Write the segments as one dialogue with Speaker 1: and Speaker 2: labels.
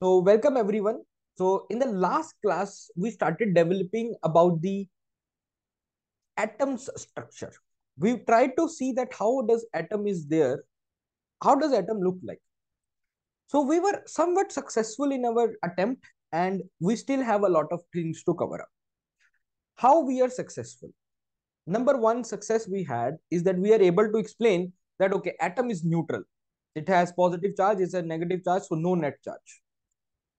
Speaker 1: So welcome everyone. So in the last class, we started developing about the atom's structure. We tried to see that how does atom is there, how does atom look like. So we were somewhat successful in our attempt and we still have a lot of things to cover up. How we are successful? Number one success we had is that we are able to explain that okay, atom is neutral. It has positive charge, it's a negative charge, so no net charge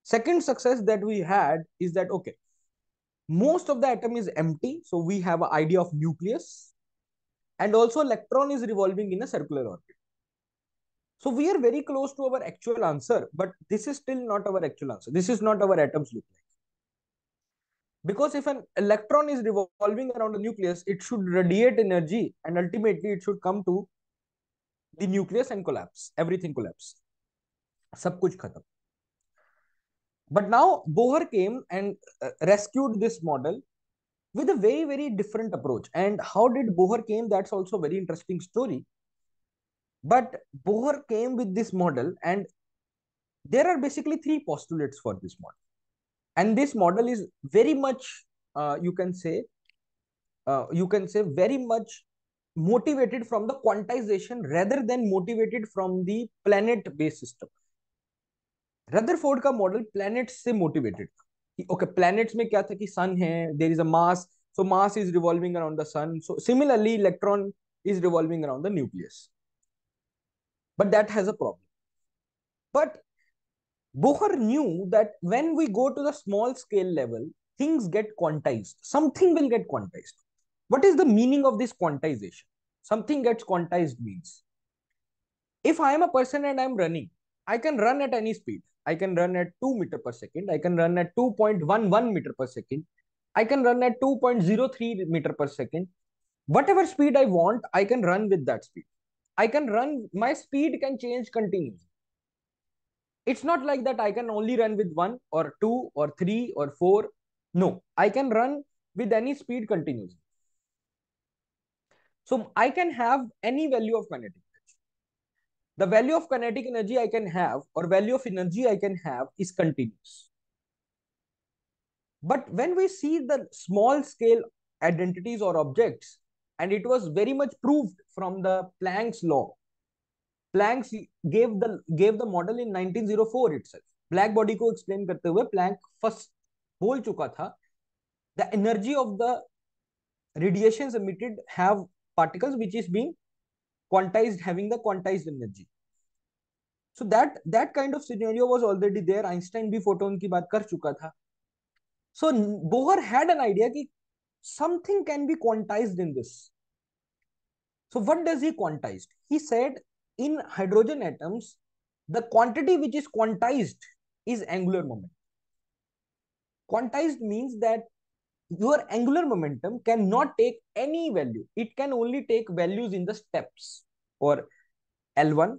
Speaker 1: Second success that we had is that, okay, most of the atom is empty. So we have an idea of nucleus and also electron is revolving in a circular orbit. So we are very close to our actual answer, but this is still not our actual answer. This is not our atoms look like. Because if an electron is revolving around a nucleus, it should radiate energy and ultimately it should come to the nucleus and collapse. Everything collapse. Sab kuch khatam but now Bohr came and uh, rescued this model with a very, very different approach. And how did Bohr came? That's also a very interesting story. But Bohr came with this model and there are basically three postulates for this model. And this model is very much, uh, you can say, uh, you can say very much motivated from the quantization rather than motivated from the planet-based system. Rutherford का model planets से motivated था कि okay okay, planets में क्या था कि sun है there is a mass so mass is revolving around the sun so similarly electron is revolving around the nucleus but that has a problem but Bohr knew that when we go to the small scale level things get quantized something will get quantized what is the meaning of this quantization something gets quantized means if I am a person and I am running I can run at any speed I can run at 2 meter per second. I can run at 2.11 meter per second. I can run at 2.03 meter per second. Whatever speed I want, I can run with that speed. I can run, my speed can change continuously. It's not like that I can only run with one or two or three or four. No, I can run with any speed continuously. So I can have any value of kinetic the value of kinetic energy I can have or value of energy I can have is continuous. But when we see the small scale identities or objects, and it was very much proved from the Planck's law. Planck gave the gave the model in 1904 itself. Black body को explain करते हुए Planck first बोल चुका था the energy of the radiations emitted have particles which is being quantized having the quantized energy. So that that kind of scenario was already there. Einstein bhi photon ki baat kar chuka tha so bohr had an idea ki something can be quantized in this. So what does he quantized? He said in hydrogen atoms the quantity which is quantized is angular moment. Quantized means that your angular momentum cannot take any value. It can only take values in the steps or L1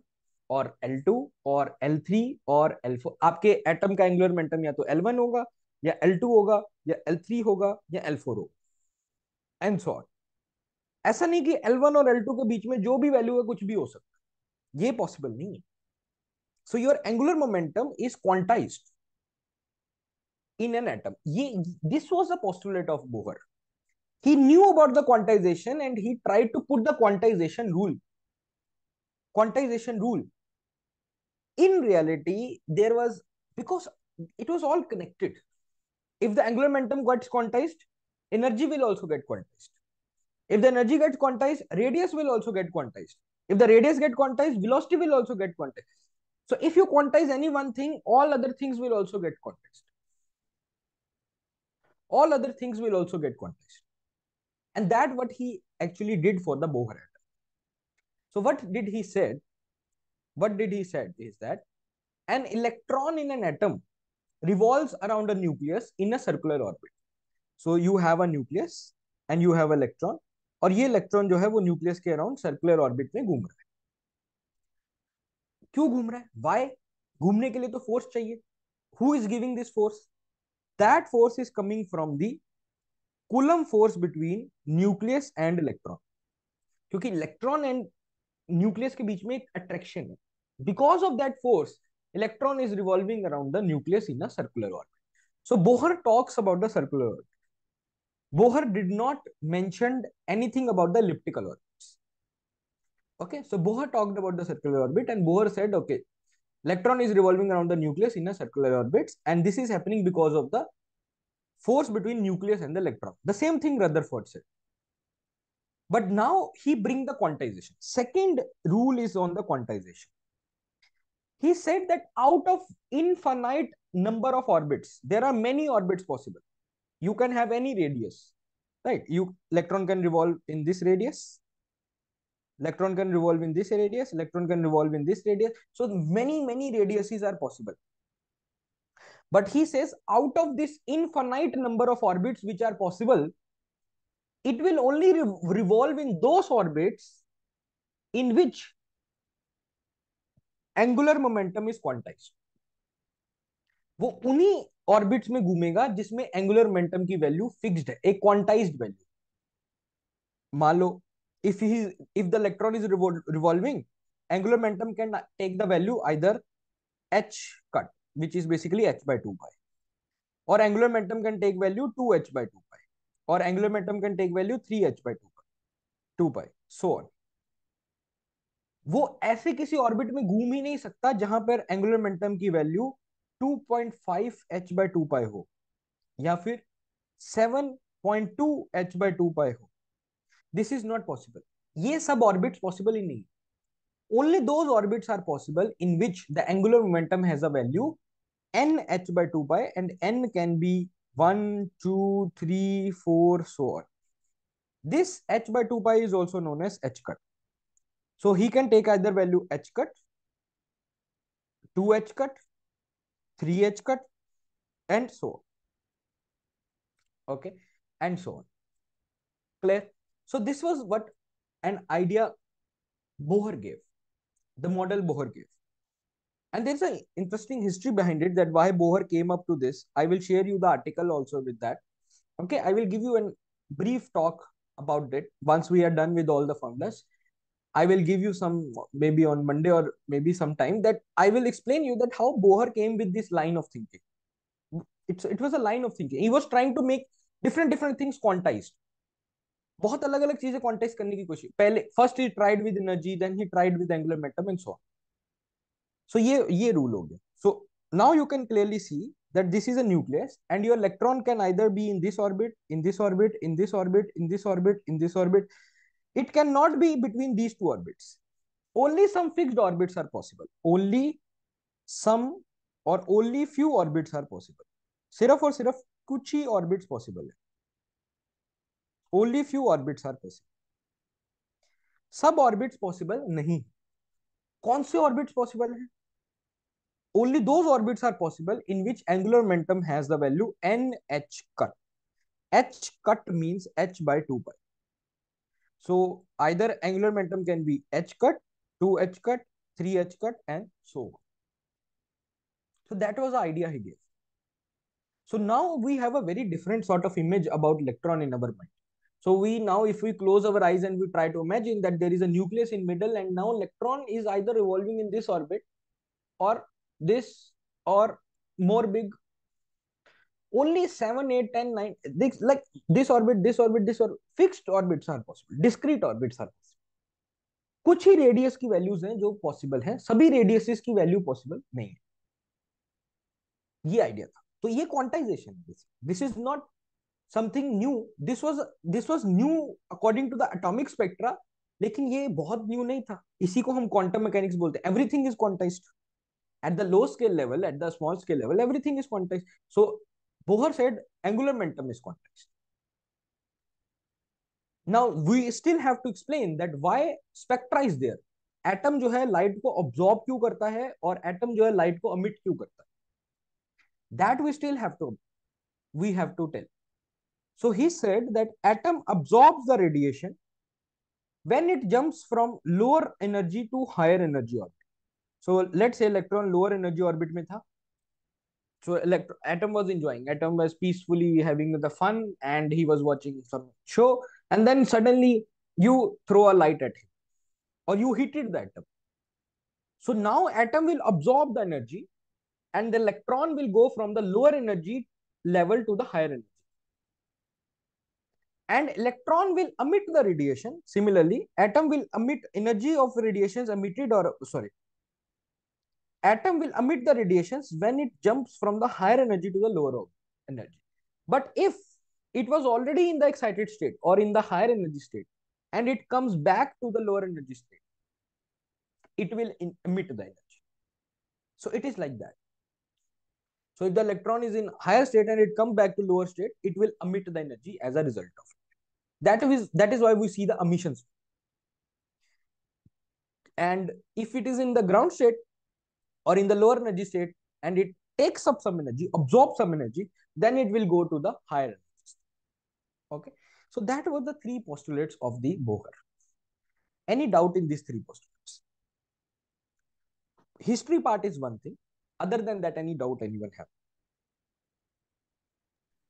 Speaker 1: और L2 और L3 और L4 आपके atom का angular momentum या तो L1 होगा, या L2 होगा, या L3 होगा, या L4 होगा एंड सो ऐसा नहीं कि L1 और L2 के बीच में जो भी वैल्यू है कुछ भी हो सकता ये पॉसिबल नहीं है। So your angular momentum is quantized in an atom. This was a postulate of Bohr. He knew about the quantization and he tried to put the quantization rule. Quantization rule. In reality, there was, because it was all connected. If the angular momentum gets quantized, energy will also get quantized. If the energy gets quantized, radius will also get quantized. If the radius get quantized, velocity will also get quantized. So if you quantize any one thing, all other things will also get quantized all other things will also get quantized. And that what he actually did for the Bohr atom. So what did he said? What did he said is that an electron in an atom revolves around a nucleus in a circular orbit. So you have a nucleus and you have electron और ये electron जो है वो nucleus के around circular orbit में घूम रहा है क्यों घूम रहा है वाई घूमने के लिए तो फोर्स चाहिए who is giving this force that force is coming from the Coulomb force between nucleus and electron क्योंकि इलेक्ट्रॉन एंड न्यूक्लियस के बीच में एक अट्रैक्शन है because of that force electron is revolving around the nucleus in a circular orbit. So Bohr talks about the circular orbit. Bohr did not mention anything about the elliptical orbits. Okay, so Bohr talked about the circular orbit and Bohr said, okay, electron is revolving around the nucleus in a circular orbits and this is happening because of the force between nucleus and the electron. The same thing Rutherford said. But now he bring the quantization. Second rule is on the quantization. He said that out of infinite number of orbits, there are many orbits possible. You can have any radius, right? You electron can revolve in this radius. Electron can revolve in this radius. Electron can revolve in this radius. So many, many radiuses are possible. But he says out of this infinite number of orbits which are possible, it will only re revolve in those orbits in which angular momentum is quantized. वो उन्हीं orbits में घूमेगा जिसमें angular momentum की value fixed है एक quantized value मान लो if he if the electron is revol revolving angular momentum can take the value either h cut which is basically h by 2 pi or angular momentum can take value 2h by 2 pi or angular momentum can take value 3h by 2 pi 2 pi so on वो ऐसे किसी orbit में घूम ही नहीं सकता जहाँ पर angular momentum की वैल्यू 2.5 h by 2 pi हो या फिर 7.2 h by 2 pi हो दिस इज नॉट पॉसिबल ये सब ऑर्बिट्स पॉसिबल ही नहीं only those orbits are possible in which the angular momentum has a value n h by 2 pi and n can be 1 2 3 4 so on this h by 2 pi is also known as h cut so he can take either value h cut 2h cut 3h cut and so on okay and so on clear So this was what an idea bohr gave the model bohr gave and there's an interesting history behind it that why bohr came up to this i will share you the article also with that okay i will give you a brief talk about it once we are done with all the formulas I will give you some maybe on Monday or maybe sometime that I will explain you that how Bohr came with this line of thinking. It's it was a line of thinking. He was trying to make different different things quantized. बहुत अलग अलग चीज़ें contact करने की कोशिश। पहले first he tried with energy then he tried with angular momentum and so so ये ये रूल हो गया। So now you can clearly see that this is a nucleus and your electron can either be in this orbit in this orbit in this orbit in this orbit in this orbit it can not be between these two orbits only some fixed orbits are possible only some और only few orbits are possible सिर्फ़ और सिर्फ़ कुछ ही orbits possible है। Only few orbits are possible सब orbits possible नहीं कौन से ऑर्बिट्स पॉसिबल है only those orbits are possible in which angular momentum has the value nh cut h cut means h by 2 pi So either angular momentum can be h cut, 2h cut, 3h cut, and so on. So that was the idea he gave. So now we have a very different sort of image about electron in our mind. So we now, if we close our eyes and we try to imagine that there is a nucleus in middle and now electron is either revolving in this orbit or this or more big only 7 8 10 9 this like this orbit this orbit this or fixed orbits are possible discrete orbits are possible कुछ ही radius की values हैं जो possible हैं सभी radiuses की value possible नहीं है ये आइडिया था तो ये क्वांटाइजेशन है this is not something new this was this was new according to the atomic spectra लेकिन ये बहुत न्यू नहीं था। इसी को हम क्वांटम मैकेनिक्स बोलते हैं। Everything is quantized at the low scale level at the small scale level everything is quantized so Bohr said angular momentum is quantized now we still have to explain that why spectra is there atom जो है light को absorb क्यों करता है और atom जो है light को अमिट क्यों करता है? That we still have to we have to tell so he said that atom absorbs the radiation when it jumps from lower energy to higher energy orbit. So let's say electron lower energy orbit mein tha. So atom was enjoying. Atom was peacefully having the fun and he was watching some show. And then suddenly you throw a light at him or you it the atom. So now atom will absorb the energy and the electron will go from the lower energy level to the higher energy. And electron will emit the radiation. Similarly, atom will emit energy of radiations emitted or sorry. Atom will emit the radiations when it jumps from the higher energy to the lower energy. But if it was already in the excited state or in the higher energy state and it comes back to the lower energy state, it will emit the energy. So it is like that. So if the electron is in higher state and it comes back to lower state, it will emit the energy as a result of it. That is, that is why we see the emissions. And if it is in the ground state or in the lower energy state and it takes up some energy, absorbs some energy, then it will go to the higher energy. Okay. So that were the three postulates of the Bohr. Any doubt in these three postulates? History part is one thing. Other than that, any doubt anyone have?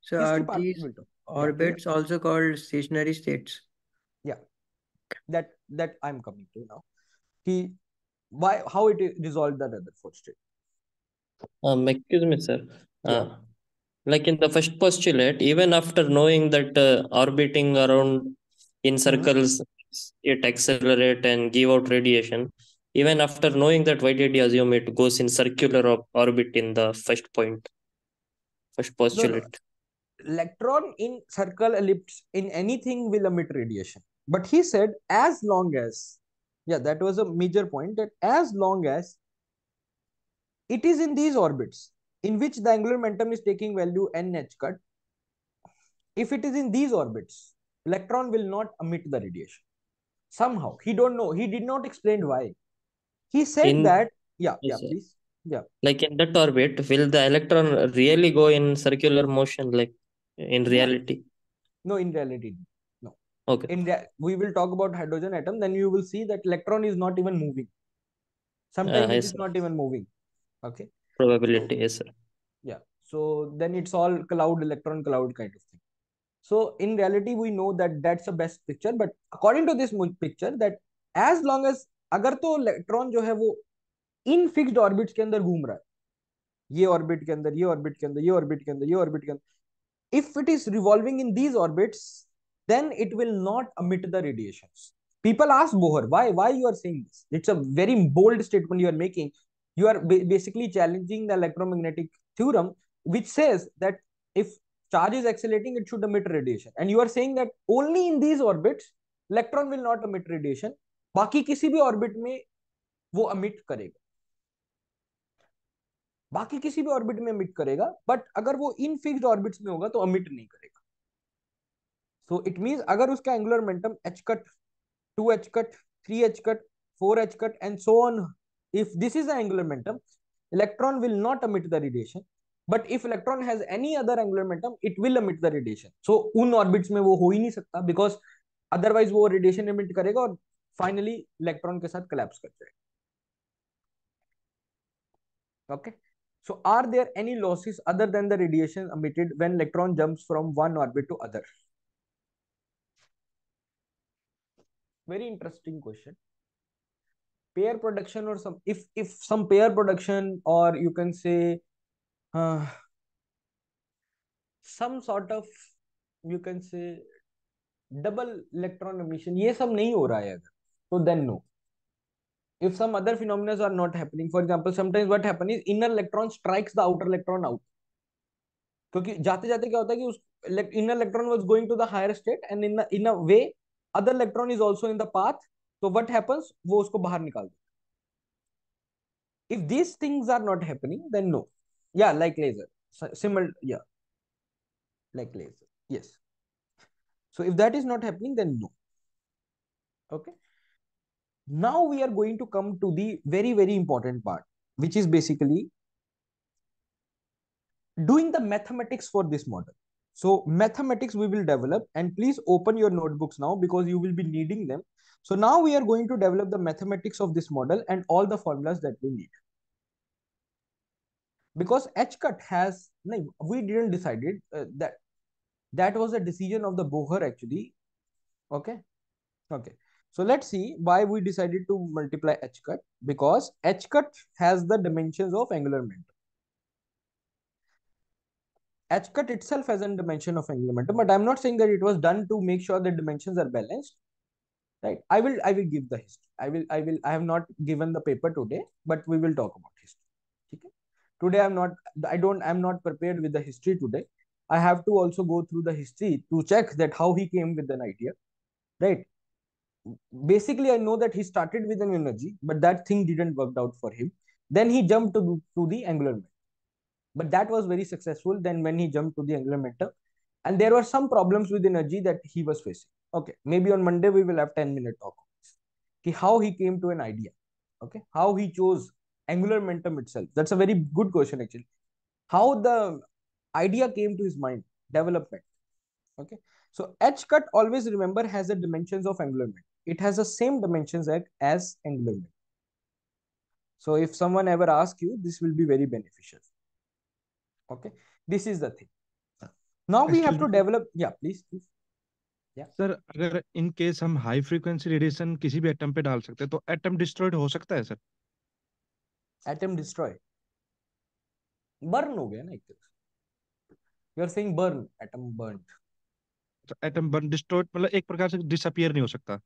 Speaker 2: So these orbits yeah. also called stationary states?
Speaker 1: Yeah, that that I'm coming to now. He, why how it resolved that Rutherford state?
Speaker 3: Um, excuse me, sir. Yeah. Uh, like in the first postulate, even after knowing that uh, orbiting around in mm-hmm. circles, mm-hmm. it accelerate and give out radiation. Even after knowing that, why did you assume it goes in circular orbit in the first point, first postulate?
Speaker 1: Electron in circle ellipse in anything will emit radiation. But he said as long as yeah that was a major point that as long as it is in these orbits in which the angular momentum is taking value n h cut if it is in these orbits electron will not emit the radiation. Somehow he don't know he did not explain why. He said in, that yeah yeah please yeah.
Speaker 3: Like in that orbit will the electron really go in circular motion like in reality?
Speaker 1: No, in reality, no.
Speaker 3: Okay.
Speaker 1: In rea- we will talk about hydrogen atom, then you will see that electron is not even moving. Sometimes uh, it is not even moving. Okay.
Speaker 3: Probability, yes, sir.
Speaker 1: Yeah. So then it's all cloud, electron cloud kind of thing. So in reality, we know that that's the best picture. But according to this picture, that as long as अगर तो electron जो है वो in fixed orbits के अंदर घूम रहा है ये ऑर्बिट के अंदर ये ऑर्बिट के अंदर ये ऑर्बिट के अंदर ये ऑर्बिट के अंदर if it is revolving in these orbits, then it will not emit the radiations. People ask Bohr, why, why you are saying this? It's a very bold statement you are making. You are basically challenging the electromagnetic theorem, which says that if charge is accelerating, it should emit radiation. And you are saying that only in these orbits, electron will not emit radiation. बाकी किसी भी orbit में वो emit करेगा बाकी किसी भी orbit में अमिट करेगा बट अगर वो इन फिक्स ऑर्बिट्स में होगा तो अमिट नहीं करेगा। सो इट मीन अगर उसका angular momentum h cut two h cut three h cut four h cut and so on if this is angular momentum electron will not emit the radiation but if electron has any other angular momentum it will emit the radiation so उन orbits में वो हो ही नहीं सकता because otherwise वो radiation अमिट करेगा और फाइनली इलेक्ट्रॉन के साथ कलेप्स कर जाएगा। Okay okay? So are there any losses other than the radiation emitted when electron jumps from one orbit to other? Very interesting question. Pair production or some, if, if some pair production or you can say uh, some sort of, you can say double electron emission, ये सब नहीं हो रहा है अगर, तो then no. if some other phenomena are not happening for example sometimes what happens is inner electron strikes the outer electron out क्योंकि जाते जाते क्या होता है कि उस inner electron was going to the higher state and in a, in a way other electron is also in the path so what happens वो उसको बाहर निकाल देता if these things are not happening then no yeah like laser similar yeah like laser yes so if that is not happening then no okay Now we are going to come to the very, very important part, which is basically doing the mathematics for this model. So mathematics we will develop and please open your notebooks now because you will be needing them. So now we are going to develop the mathematics of this model and all the formulas that we need. Because H cut has, no, we didn't decide it, uh, that that was a decision of the Bohr actually. Okay. Okay. So let's see why we decided to multiply h cut because h cut has the dimensions of angular momentum. H cut itself has a dimension of angular momentum, but I'm not saying that it was done to make sure the dimensions are balanced. Right? I will I will give the history. I will I will I have not given the paper today, but we will talk about history. Okay? Today I'm not I don't I'm not prepared with the history today. I have to also go through the history to check that how he came with an idea. Right? Basically, I know that he started with an energy, but that thing didn't work out for him. Then he jumped to, to the angular momentum but that was very successful then when he jumped to the angular momentum and there were some problems with energy that he was facing. Okay maybe on monday we will have 10 minute talk okay how he came to an idea. Okay how he chose angular momentum itself. That's a very good question actually. How the idea came to his mind development. Okay so h cut always remember has the dimensions of angular momentum it has the same dimensions as angular momentum so if someone ever asks you this will be very beneficial okay this is the thing now we have to develop yeah please please
Speaker 4: sir अगर in case हम high frequency radiation किसी भी atom पे डाल सकते हैं तो atom destroyed हो सकता है सर
Speaker 1: एटम डिस्ट्रॉय बर्न हो गया ना एक तरह you are saying burn atom burn
Speaker 4: तो एटम बर्न डिस्ट्रॉयड मतलब एक प्रकार से डिसअपियर नहीं हो सकता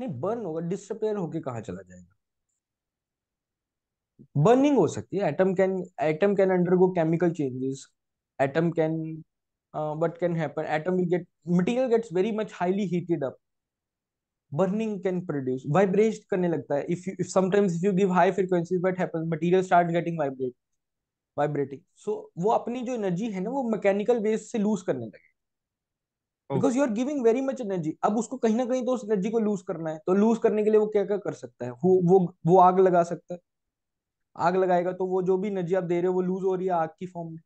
Speaker 1: नहीं बर्न होगा डिसअपेयर होके कहा चला जाएगा? बर्निंग हो सकती है। Atom can atom can undergo chemical changes atom can but can happen atom get material gets very much highly heated up burning can produce vibrate करने लगता है। If you sometimes if you give high frequencies but happen material start getting vibrate vibrating so वो अपनी जो energy है ना, वो mechanical veg से लूज करने लगे। Because you are giving very much energy अब उसको कहीं ना कहीं तो उस एनर्जी को लूज करना है। तो लूज करने के लिए वो क्या क्या कर सकता है? वो वो वो आग लगा सकता है। आग लगाएगा तो वो जो भी एनर्जी आप दे रहे हो वो लूज हो रही है आग की फॉर्म में।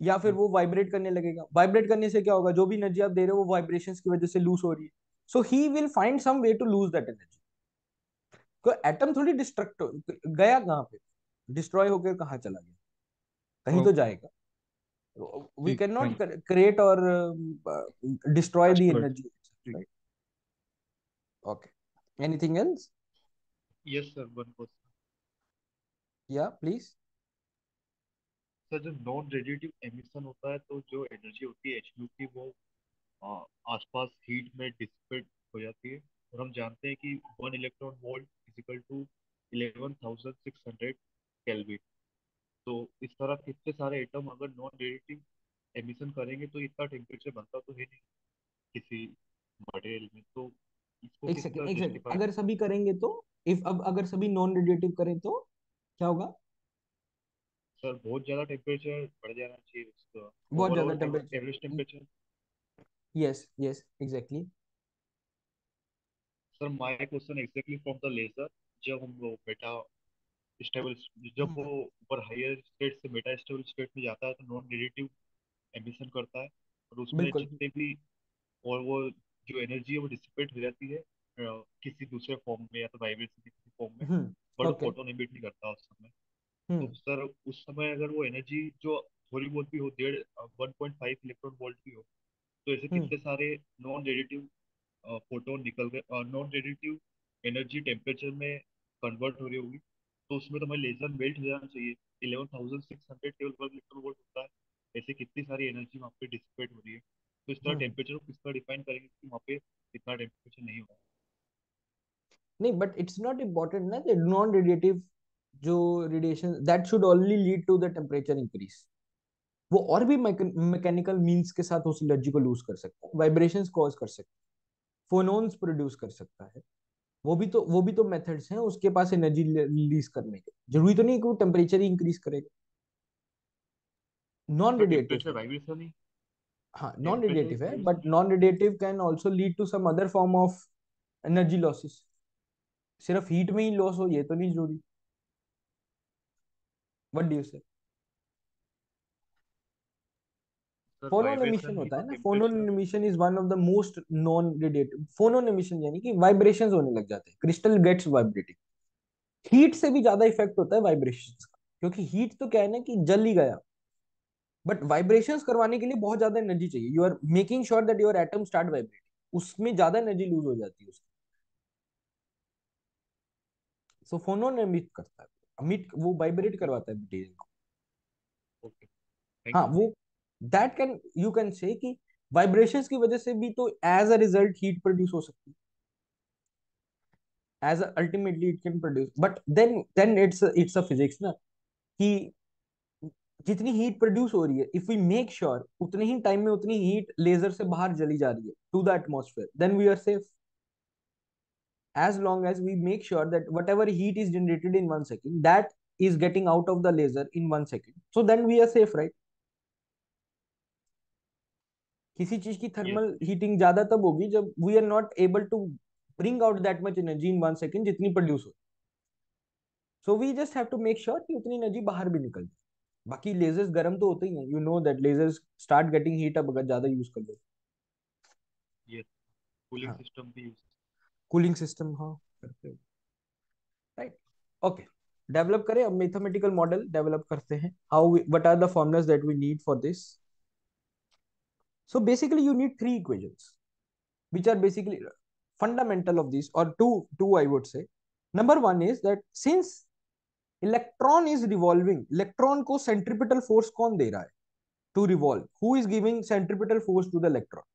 Speaker 1: या फिर वो वाइब्रेट करने लगेगा। वाइब्रेट करने से क्या होगा? जो भी एनर्जी आप दे रहे हो वो वाइब्रेशन की वजह से लूज हो रही है। So he will find some way to lose that energy तो एटम थोड़ी डिस्ट्रक्ट गया कहाँ पे? डिस्ट्रॉय होकर कहाँ चला गया? कहीं तो जाएगा। We cannot create or uh, destroy the energy. Right. Okay. Anything else?
Speaker 5: Yes sir. One question
Speaker 1: या प्लीज़
Speaker 5: सर जब नॉन रेडिएटिव एमिशन होता है तो जो एनर्जी होती है एच की वो आसपास हीट में डिसिपेट हो जाती है। और हम जानते हैं कि one electron volt equal to eleven thousand six hundred kelvin तो इस तरह कितने सारे एटम अगर नॉन रेडिएटिव एमिशन करेंगे तो इतना टेम्परेचर बनता तो है नहीं किसी मटेरियल में। तो
Speaker 1: इसको एक सेकंड एक सेकंड अगर सभी करेंगे तो इफ़ अब अगर सभी नॉन रेडिएटिव करें तो क्या होगा?
Speaker 5: सर बहुत ज़्यादा टेम्परेचर बढ़ जाना चाहिए उसका
Speaker 1: बहुत ज़्यादा temperature
Speaker 5: average temperature
Speaker 1: yes yes exactly
Speaker 5: sir my question exactly from the laser जब हम वो बेटा स्टेबल जब वो ऊपर हायर स्टेट से मेटा स्टेबल स्टेट में जाता है तो नॉन नेगेटिव एमिशन करता है और उसमें जितने भी और वो जो एनर्जी है वो डिसिपेट हो जाती है किसी दूसरे फॉर्म में या तो वाइब्रेशन किसी फॉर्म में हम्म। But okay. फोटोन इमिट नहीं करता उस समय. तो सर उस समय अगर वो एनर्जी जो थोड़ी बहुत भी हो डेढ़ one point five electron volt भी हो तो ऐसे hmm. कितने सारे नॉन रेडिटिव फोटोन निकल गए नॉन रेडिटिव एनर्जी टेम्परेचर में कन्वर्ट हो रही होगी तो उसमें तो हमें लेजर मेल्ट हो जाना चाहिए। इलेवन थाउज़ेंड सिक्स हंड्रेड केवल वन इलेक्ट्रॉन वोल्ट होता है। ऐसे कितनी सारी एनर्जी वहाँ पे डिसिपेट हो रही है। तो इस तरह टेम्परेचर को किस तरह डिफाइन करेंगे कि वहाँ पे इतना टेम्परेचर नहीं होगा?
Speaker 1: नहीं बट इट्स नॉट इम्पोर्टेंट ना कि नॉन रेडिएटिव जो radiation that should only lead to the temperature increase वो और भी मैकेनिकल मींस के साथ उस एनर्जी को लूज कर सकता है। वाइब्रेशंस कॉज कर सकता है। फोनोन्स प्रोड्यूस कर सकता है। वो भी तो वो भी तो मेथड्स हैं उसके पास एनर्जी रिलीज़ करने के। ज़रूरी तो नहीं कि वो टेम्परेचर ही इंक्रीज करेगा। नॉन रेडिएटिव हाँ। नॉन रेडिएटिव है but non radiative can also lead to some other form of energy losses सिर्फ़ हीट में ही लॉस हो ये तो नहीं ज़रूरी। What do you say phonon emission होता है ना phonon emission is one of the most non radiative phonon emission यानी कि वाइब्रेशंस होने लग जाते हैं क्रिस्टल गेट्स वाइब्रेटिंग। हीट से भी ज़्यादा इफ़ेक्ट होता है वाइब्रेशंस का क्योंकि हीट तो क्या है ना कि जल ही गया। बट वाइब्रेशंस करवाने के लिए बहुत ज़्यादा एनर्जी चाहिए। You are making sure that your atom start vibrating. उसमें ज़्यादा एनर्जी लूज हो जाती है उसकी। सो फोनोन एमिट करता है। अमिट वो वाइब्रेट करवाता है मटेरियल को।
Speaker 5: ओके
Speaker 1: हाँ वो that can you can say कि वाइब्रेशंस की वजह से भी तो as a result heat produce हो सकती है। As ultimately it can produce but then then it's it's a physics ना, कि जितनी हीट प्रोड्यूस हो रही है इफ़ वी मेक श्योर उतने ही टाइम में उतनी हीट लेजर से बाहर जली जा रही है to the atmosphere then we are safe as long as we make sure that whatever heat is generated in one second, that is getting out of the laser in one second. So then we are safe, right? किसी चीज़ की thermal heating ज़्यादा तब होगी जब we are not able to bring out that much energy in one second जितनी produce हो। So we just have to make sure कि उतनी एनर्जी बाहर भी निकल जाए। बाकी लेजर्स गर्म तो होते ही हैं। You know that lasers start getting heat up अगर ज़्यादा यूज़ कर लो
Speaker 5: यस कूलिंग। सिस्टम भी
Speaker 1: कूलिंग सिस्टम हाँ। करते हो। राइट ओके डेवलप करें अब मैथमेटिकल मॉडल डेवलप करते हैं। How what are the formulas that we need for this so basically you need three equations which are basically fundamental of these or two two i would say number one is that since electron is revolving electron को centripetal force कौन दे रहा है to revolve who is giving centripetal force to the electron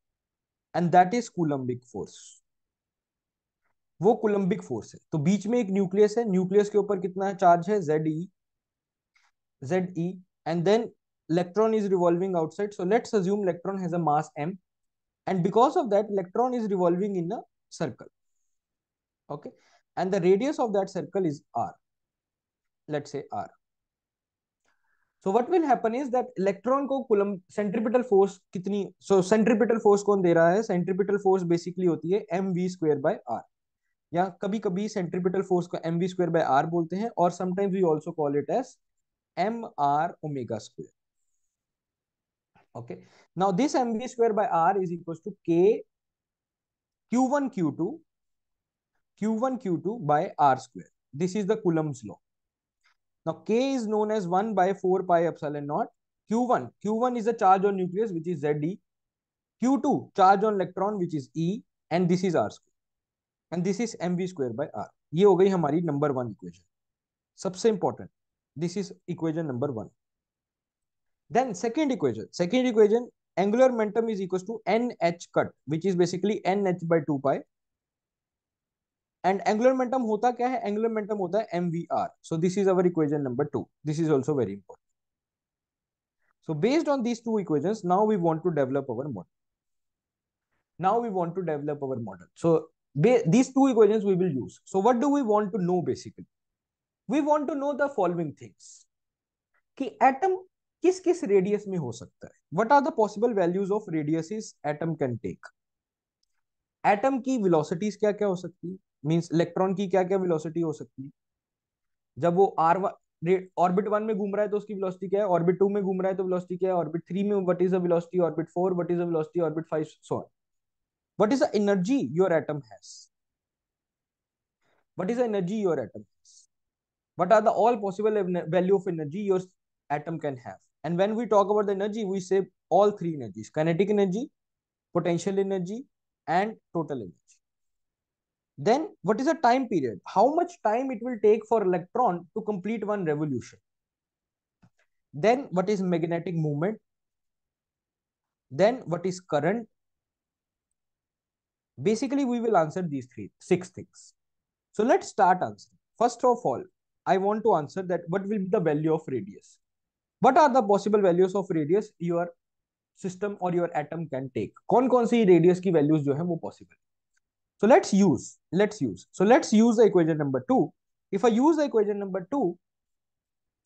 Speaker 1: and that is coulombic force वो कुलम्बिक force है तो बीच में एक न्यूक्लियस है न्यूक्लियस के ऊपर कितना चार्ज है Z E Z E and then electron is revolving outside so let's assume electron has a mass m and because of that electron is revolving in a circle okay and the radius of that circle is r let's say r so what will happen is that electron को coulomb centripetal force कितनी so centripetal force कौन दे रहा है centripetal force basically होती है mv square by r या कभी कभी centripetal force को mv square by r बोलते हैं और sometimes we also call it as mr omega square okay now this mv square by r is equals to k q1 q2 q1 q2 by r square this is the coulomb's law now k is known as 1 by 4 pi epsilon naught q1 q1 is the charge on nucleus which is ze q2 charge on electron which is e and this is r square and this is mv square by r ये हो गई हमारी number one equation सबसे important this is equation number one Then second equation, second equation, angular momentum is equals to nh cut, which is basically nh by 2 pi. And angular momentum होता क्या है? Angular momentum होता है mvr. So this is our equation number two. This is also very important. So based on these two equations, now we want to develop our model. Now we want to develop our model. So these two equations we will use. So what do we want to know basically? We want to know the following things. कि atom किस किस radius में हो सकता है? What are the possible values of radius atom can take atom की velocities क्या क्या हो सकती है? मींस इलेक्ट्रॉन की क्या क्या वेलोसिटी हो सकती है? जब वो आर ऑर्बिट वन में घूम रहा है तो उसकी वेलोसिटी क्या है? ऑर्बिट टू में घूम रहा है तो वेलोसिटी क्या है? ऑर्बिट थ्री में what is the velocity orbit four what is the velocity orbit five so what is the energy your atom has what is the energy your atom has what are the all possible value of energy your atom can have? And when we talk about the energy we say all three energies kinetic energy potential energy and total energy. Then what is the time period? How much time it will take for electron to complete one revolution? Then what is magnetic movement then what is current? Basically we will answer these three six things. So let's start answering. First of all i want to answer that what will be the value of radius what are the possible values of radius your system or your atom can take कौन कौन सी radius की values जो है वो possible so let's use let's use so let's use the equation number 2 if i use the equation number 2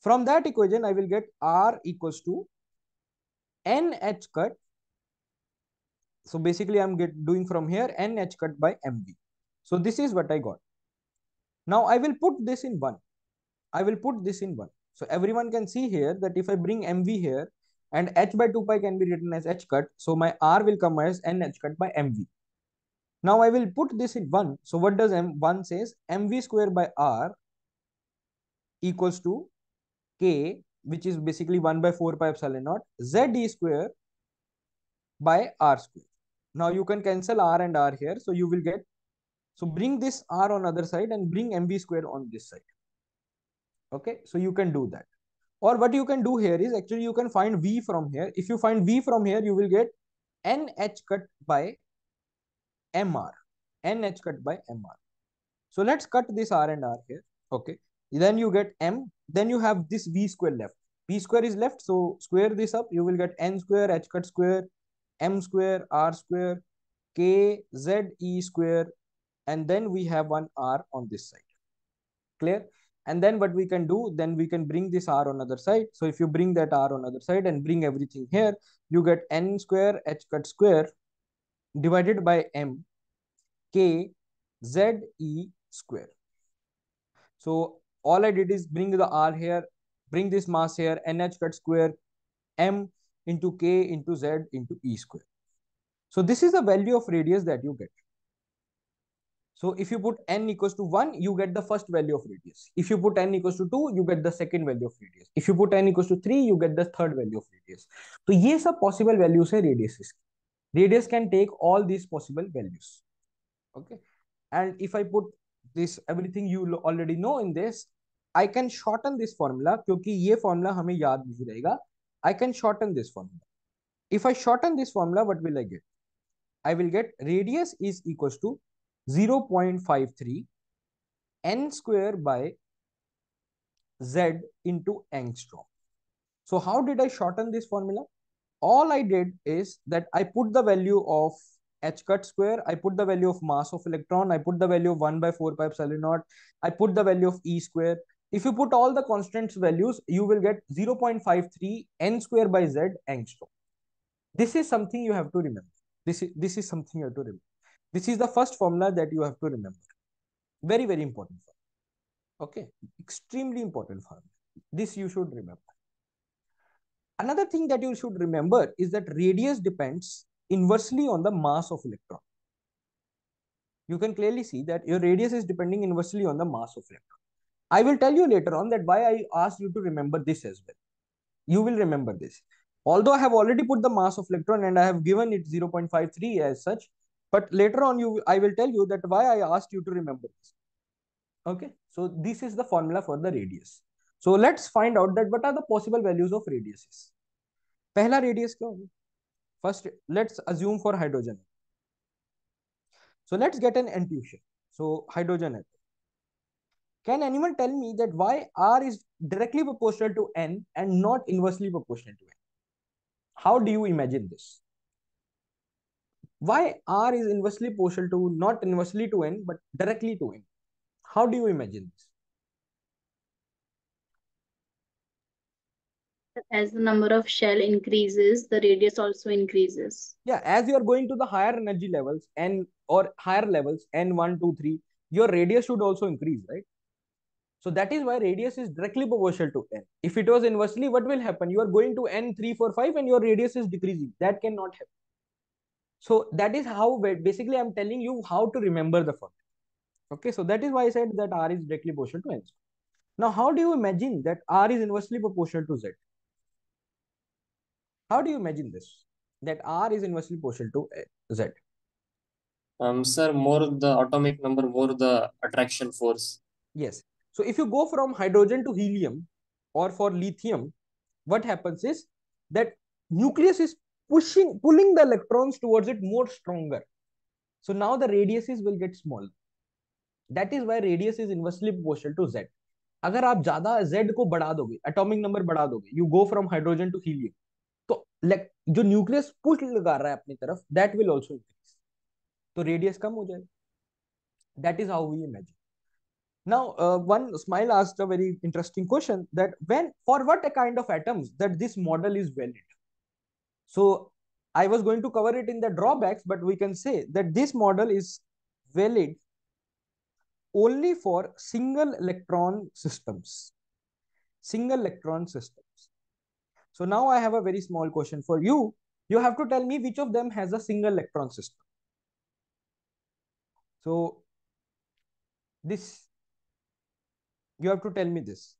Speaker 1: from that equation i will get r equals to nh cut so basically i'm get doing from here nh cut by mv so this is what i got now i will put this in 1 i will put this in 1 so everyone can see here that if I bring mv here and h by 2 pi can be written as h cut. So my r will come as n h cut by mv. Now I will put this in 1. So what does m1 says? mv square by r equals to k which is basically 1 by 4 pi epsilon naught z e square by r square. now you can cancel r and r here so you will get so bring this r on other side and bring mv square on this side okay so you can do that. Or what you can do here is actually you can find v from here. If you find v from here you will get nh cut by mr nh cut by mr so let's cut this r and r here. Okay then you get m. Then you have this v square left. V square is left so square this up. You will get n square h cut square m square r square k z e square and then we have one r on this side. Clear and then what we can do then we can bring this r on other side. So if you bring that r on other side and bring everything here you get n square h cut square divided by m k z e square. So all i did is bring the r here bring this mass here nh cut square m into k into z into e square. So this is the value of radius that you get so if you put n equals to 1, you get the first value of radius. If you put n equals to 2, you get the second value of radius. If you put n equals to 3, you get the third value of radius. So ये सब possible values है radius Radius can take all these possible values. Okay. And if I put this everything you already know in this, I can shorten this formula क्योंकि ये formula हमें याद नहीं रहेगा. I can shorten this formula. If I shorten this formula, what will I get? I will get radius is equals to 0.53 n square by z into angstrom. So how did I shorten this formula? All I did is that I put the value of h cut square, I put the value of mass of electron, I put the value of 1 by 4 pi epsilon naught, I put the value of e square. If you put all the constants values, you will get 0.53 n square by z angstrom. This is something you have to remember. This is, this is something you have to remember. This is the first formula that you have to remember. Very, very important formula. Okay, extremely important formula. This you should remember. Another thing that you should remember is that radius depends inversely on the mass of electron. You can clearly see that your radius is depending inversely on the mass of electron. I will tell you later on that why I asked you to remember this as well. You will remember this. Although I have already put the mass of electron and I have given it 0.53 as such, but later on, you I will tell you that why I asked you to remember this. Okay, so this is the formula for the radius. So let's find out that what are the possible values of radiuses. पहला radius क्या होगा? First, let's assume for hydrogen. So let's get an intuition. So hydrogen atom. Can anyone tell me that why R is directly proportional to N and not inversely proportional to N? How do you imagine this? Why r is inversely proportional to not inversely to n but directly to n? How do you imagine this?
Speaker 6: As the number of shell increases the radius also increases.
Speaker 1: Yeah as you are going to the higher energy levels n or higher levels n 1 2 3 your radius should also increase right? So that is why radius is directly proportional to n. If it was inversely what will happen? You are going to n 3 4 5 and your radius is decreasing. That cannot happen so that is how basically I'm telling you how to remember the formula. Okay, so that is why I said that R is directly proportional to N. Now, how do you imagine that R is inversely proportional to Z? How do you imagine this? That R is inversely proportional to Z?
Speaker 3: Um, sir, more the atomic number, more the attraction force.
Speaker 1: Yes. So if you go from hydrogen to helium or for lithium, what happens is that nucleus is pushing pulling the electrons towards it more stronger so now the radiuses will get small that is why radius is inversely proportional to z अगर आप ज़्यादा z को बढ़ा दोगे atomic number बढ़ा दोगे you go from hydrogen to helium तो जो न्यूक्लियस पुश लगा रहा है अपनी तरफ़ दैट विल आल्सो इंक्रीज तो रेडियस कम हो जाएगा that is how we imagine now uh, one smile asked a very interesting question that when for what a kind of atoms that this model is valid so I was going to cover it in the drawbacks, but we can say that this model is valid only for single electron systems. Single electron systems. So now I have a very small question for you. You have to tell me which of them has a single electron system. So this, you have to tell me this.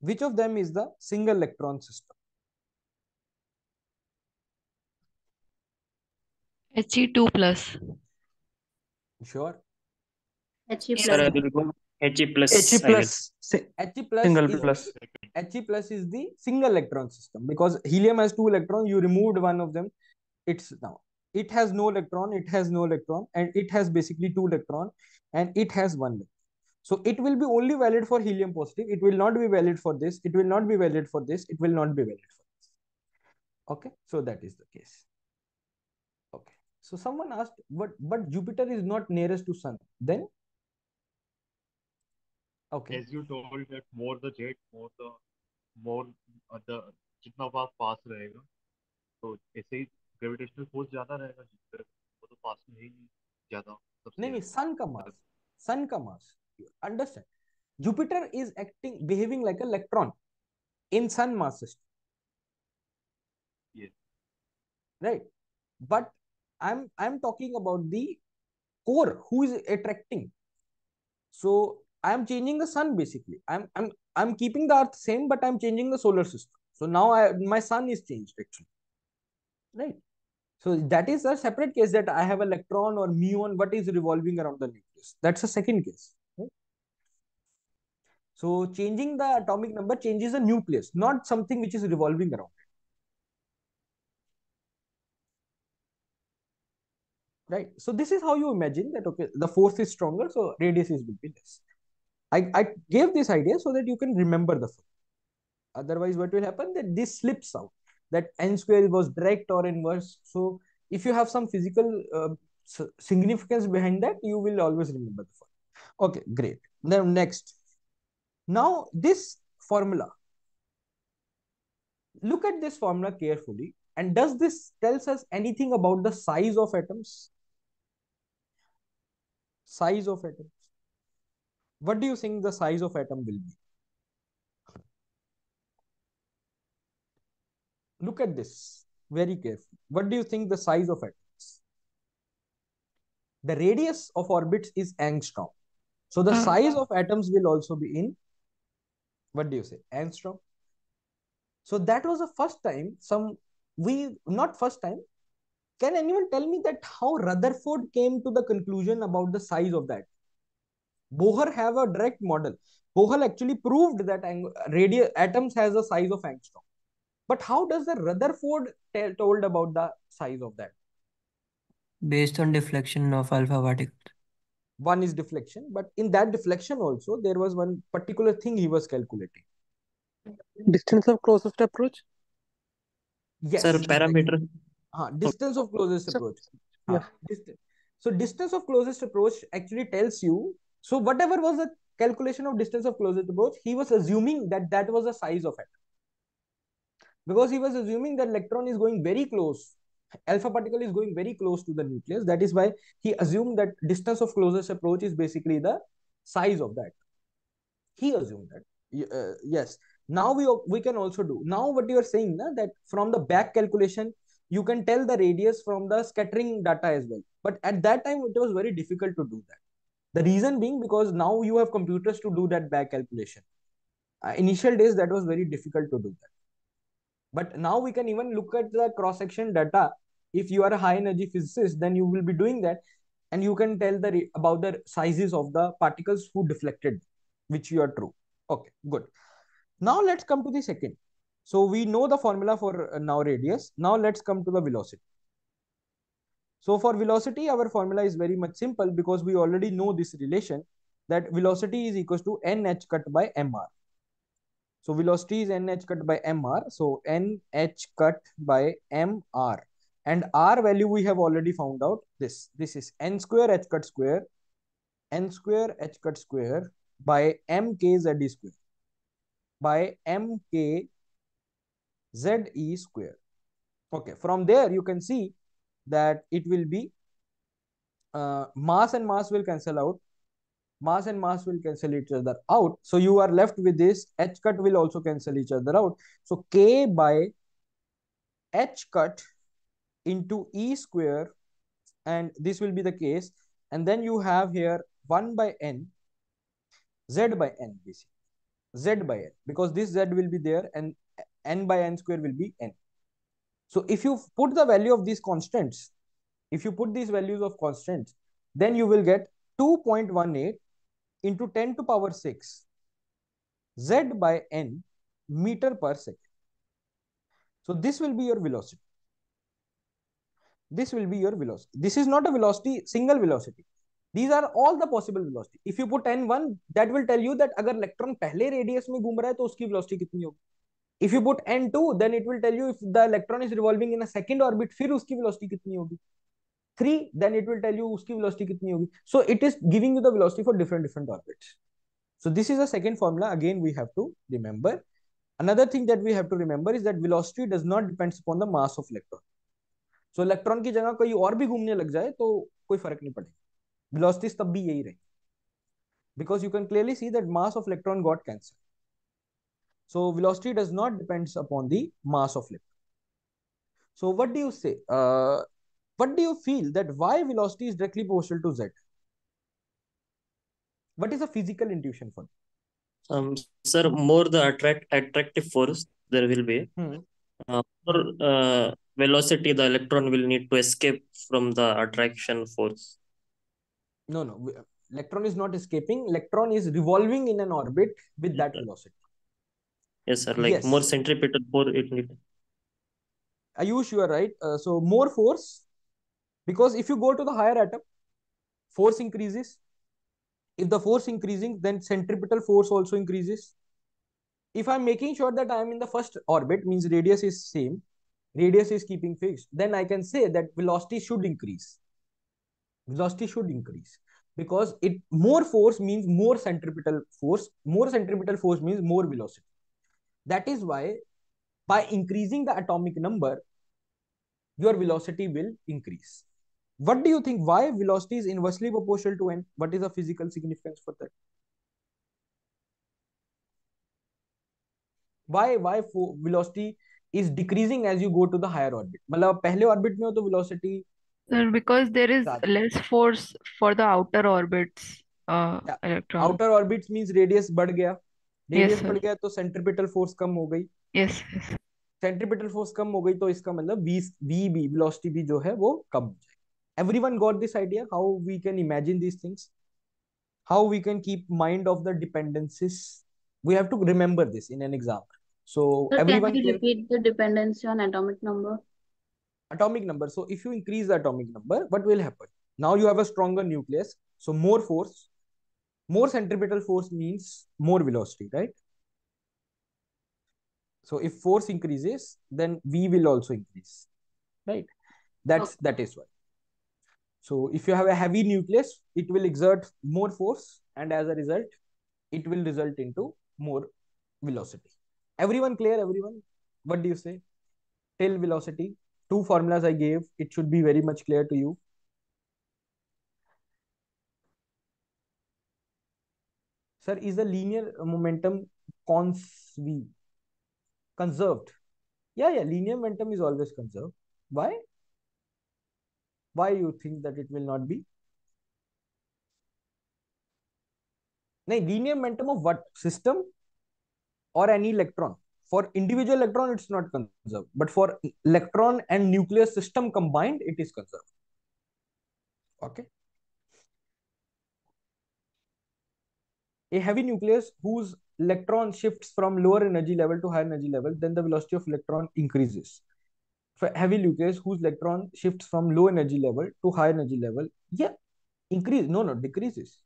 Speaker 1: Which of them is the single electron system?
Speaker 7: He2 plus.
Speaker 1: Sure.
Speaker 6: He
Speaker 3: Sir, I
Speaker 6: plus.
Speaker 3: will go He plus.
Speaker 8: He
Speaker 3: I will.
Speaker 8: plus si-
Speaker 1: He plus
Speaker 8: single
Speaker 1: is
Speaker 8: plus.
Speaker 1: He plus is the single electron system because helium has two electrons. You removed one of them. It's now it has no electron. It has no electron, and it has basically two electron, and it has one electron. So it will be only valid for helium positive. It will not be valid for this. It will not be valid for this. It will not be valid for this. Okay, so that is the case. Okay, so someone asked, but but Jupiter is not nearest to Sun. Then okay.
Speaker 5: As you told that more the jet, more the more uh, the जितना वहाँ पास रहेगा तो ऐसे ही gravitational force ज्यादा रहेगा Jupiter वो तो पास में है ही ज्यादा सबसे
Speaker 1: नहीं नहीं
Speaker 5: ज्यादा
Speaker 1: sun का mass sun का mass understand jupiter is acting behaving like an electron in sun mass system
Speaker 5: Yes.
Speaker 1: right but i'm i'm talking about the core who is attracting. So i'm changing the sun basically. I'm i'm i'm keeping the earth same but i'm changing the solar system. So now i my sun is changed actually. Right? So that is a separate case that I have electron or muon, what is revolving around the nucleus. That's a second case. So changing the atomic number changes the nucleus, not something which is revolving around it. Right. So this is how you imagine that okay, the force is stronger, so radius is will be less. I, I gave this idea so that you can remember the force. Otherwise, what will happen that this slips out that n square was direct or inverse. So if you have some physical uh, significance behind that, you will always remember the force. Okay, great. Then next. Now this formula, look at this formula carefully. And does this tells us anything about the size of atoms? Size of atoms. What do you think the size of atom will be? Look at this very carefully. What do you think the size of atoms? The radius of orbits is angstrom. So the hmm. size of atoms will also be in, what do you say, angstrom? So that was the first time some, we, not first time, can anyone tell me that how Rutherford came to the conclusion about the size of that? Bohr have a direct model. Bohr actually proved that radius atoms has a size of angstrom. But how does the Rutherford tell, told about the size of that?
Speaker 2: Based on deflection of alpha particles.
Speaker 1: One is deflection, but in that deflection also there was one particular thing he was calculating.
Speaker 8: Distance of closest approach.
Speaker 1: Yes.
Speaker 3: Sir, parameter.
Speaker 1: Uh, distance of closest approach.
Speaker 8: yeah.
Speaker 1: Distance. So distance of closest approach actually tells you. So whatever was the calculation of distance of closest approach, he was assuming that that was the size of it. Because he was assuming that electron is going very close. Alpha particle is going very close to the nucleus. That is why he assumed that distance of closest approach is basically the size of that. He assumed that. Uh, yes. Now we we can also do. Now what you are saying na, that from the back calculation, you can tell the radius from the scattering data as well. But at that time, it was very difficult to do that. The reason being because now you have computers to do that back calculation. Uh, initial days, that was very difficult to do that. But now we can even look at the cross-section data. If you are a high-energy physicist, then you will be doing that. And you can tell the about the sizes of the particles who deflected, which you are true. Okay, good. Now let's come to the second. So we know the formula for uh, now radius. Now let's come to the velocity. So for velocity, our formula is very much simple because we already know this relation that velocity is equals to nh cut by mr. So velocity is nh cut by mr. So nh cut by mr. And r value we have already found out this. This is n square h cut square, n square h cut square by mk z square by mk ze square. Okay, from there you can see that it will be uh, mass and mass will cancel out. Mass and mass will cancel each other out. So you are left with this h cut will also cancel each other out. So k by h cut into e square and this will be the case. And then you have here 1 by n z by n basically z by n because this z will be there and n by n square will be n. So if you put the value of these constants, if you put these values of constants, then you will get 2.18 into 10 to power 6 z by n meter per second. So this will be your velocity. This will be your velocity. This is not a velocity, single velocity. These are all the possible velocity. If you put n1, that will tell you that अगर electron पहले radius में घूम रहा है तो उसकी velocity कितनी होगी if you put n two then it will tell you if the electron is revolving in second orbit फिर उसकी वेलोसिटी कितनी होगी? Three then it will tell you उसकी वेलोसिटी कितनी होगी? So it is giving you the velocity for different different orbits so this is a second formula again we have to remember another thing that we have to remember is that velocity does not depends upon the mass of electron so electron की जगह कोई और भी घूमने लग जाए तो कोई फ़र्क नहीं पड़ेगा। वेलोसिटीज तब भी यही रहेगी। Because you can clearly see that mass of electron got cancel so velocity does not depends upon the mass of electron. So what do you say? Uh, what do you feel that why velocity is directly proportional to z? What is a physical intuition for
Speaker 3: that? Um, sir, more the attract attractive force there will be.
Speaker 1: Hmm.
Speaker 3: Uh, more uh, velocity, the electron will need to escape from the attraction force.
Speaker 1: No, no. Electron is not escaping. Electron is revolving in an orbit with that velocity.
Speaker 3: Yes, sir. Like
Speaker 1: Yes.
Speaker 3: more centripetal force it need.
Speaker 1: Ayush, you are right. Uh, so more force, because if you go to the higher atom, force increases. If the force increasing, then centripetal force also increases. If I'm making sure that I'm in the first orbit, means radius is same, radius is keeping fixed, then I can say that velocity should increase. Velocity should increase because it more force means more centripetal force. More centripetal force means more velocity. That is why by increasing the atomic number, your velocity will increase. What do you think? Why velocity is inversely proportional to n? What is the physical significance for that? Why why velocity is decreasing as you go to the higher orbit? मतलब पहले orbit में हो तो velocity
Speaker 7: Sir, because there is
Speaker 1: ज़्यादा
Speaker 7: less force for the outer orbits, uh,
Speaker 1: Yeah.
Speaker 7: electron.
Speaker 1: outer orbits means radius बढ़ गया
Speaker 7: Yes,
Speaker 1: radius
Speaker 7: sir.
Speaker 1: बढ़ गया तो centripetal force कम हो गई
Speaker 7: Yes, yes.
Speaker 1: सेंट्रीपिटल फोर्स कम हो गई तो इसका मतलब वी वी भी वेलोसिटी भी जो है वो कम हो जाएगी everyone got this idea how we can imagine these things how we can keep mind of the dependencies we have to remember this in an exam so
Speaker 6: Sir, can
Speaker 1: everyone
Speaker 6: we
Speaker 1: can
Speaker 6: repeat the dependency on atomic number?
Speaker 1: atomic number so if you increase the atomic number what will happen now you have a stronger nucleus so more force more centripetal force means more velocity right? So if force increases then v will also increase right? That's
Speaker 6: Okay.
Speaker 1: that is why. So if you have a heavy nucleus it will exert more force and as a result it will result into more velocity. Everyone clear everyone? What do you say? Till velocity. Two formulas i gave. It should be very much clear to you sir is the linear momentum cons v? Conserved. Yeah yeah linear momentum is always conserved. Why? Why you think that it will not be? No linear momentum of what? System or any electron? For individual electron it's not conserved. But for electron and nucleus system combined it is conserved. Okay a heavy nucleus whose electron shifts from lower energy level to higher energy level then the velocity of electron increases. For heavy nucleus whose electron shifts from low energy level to higher energy level yeah increase no no decreases.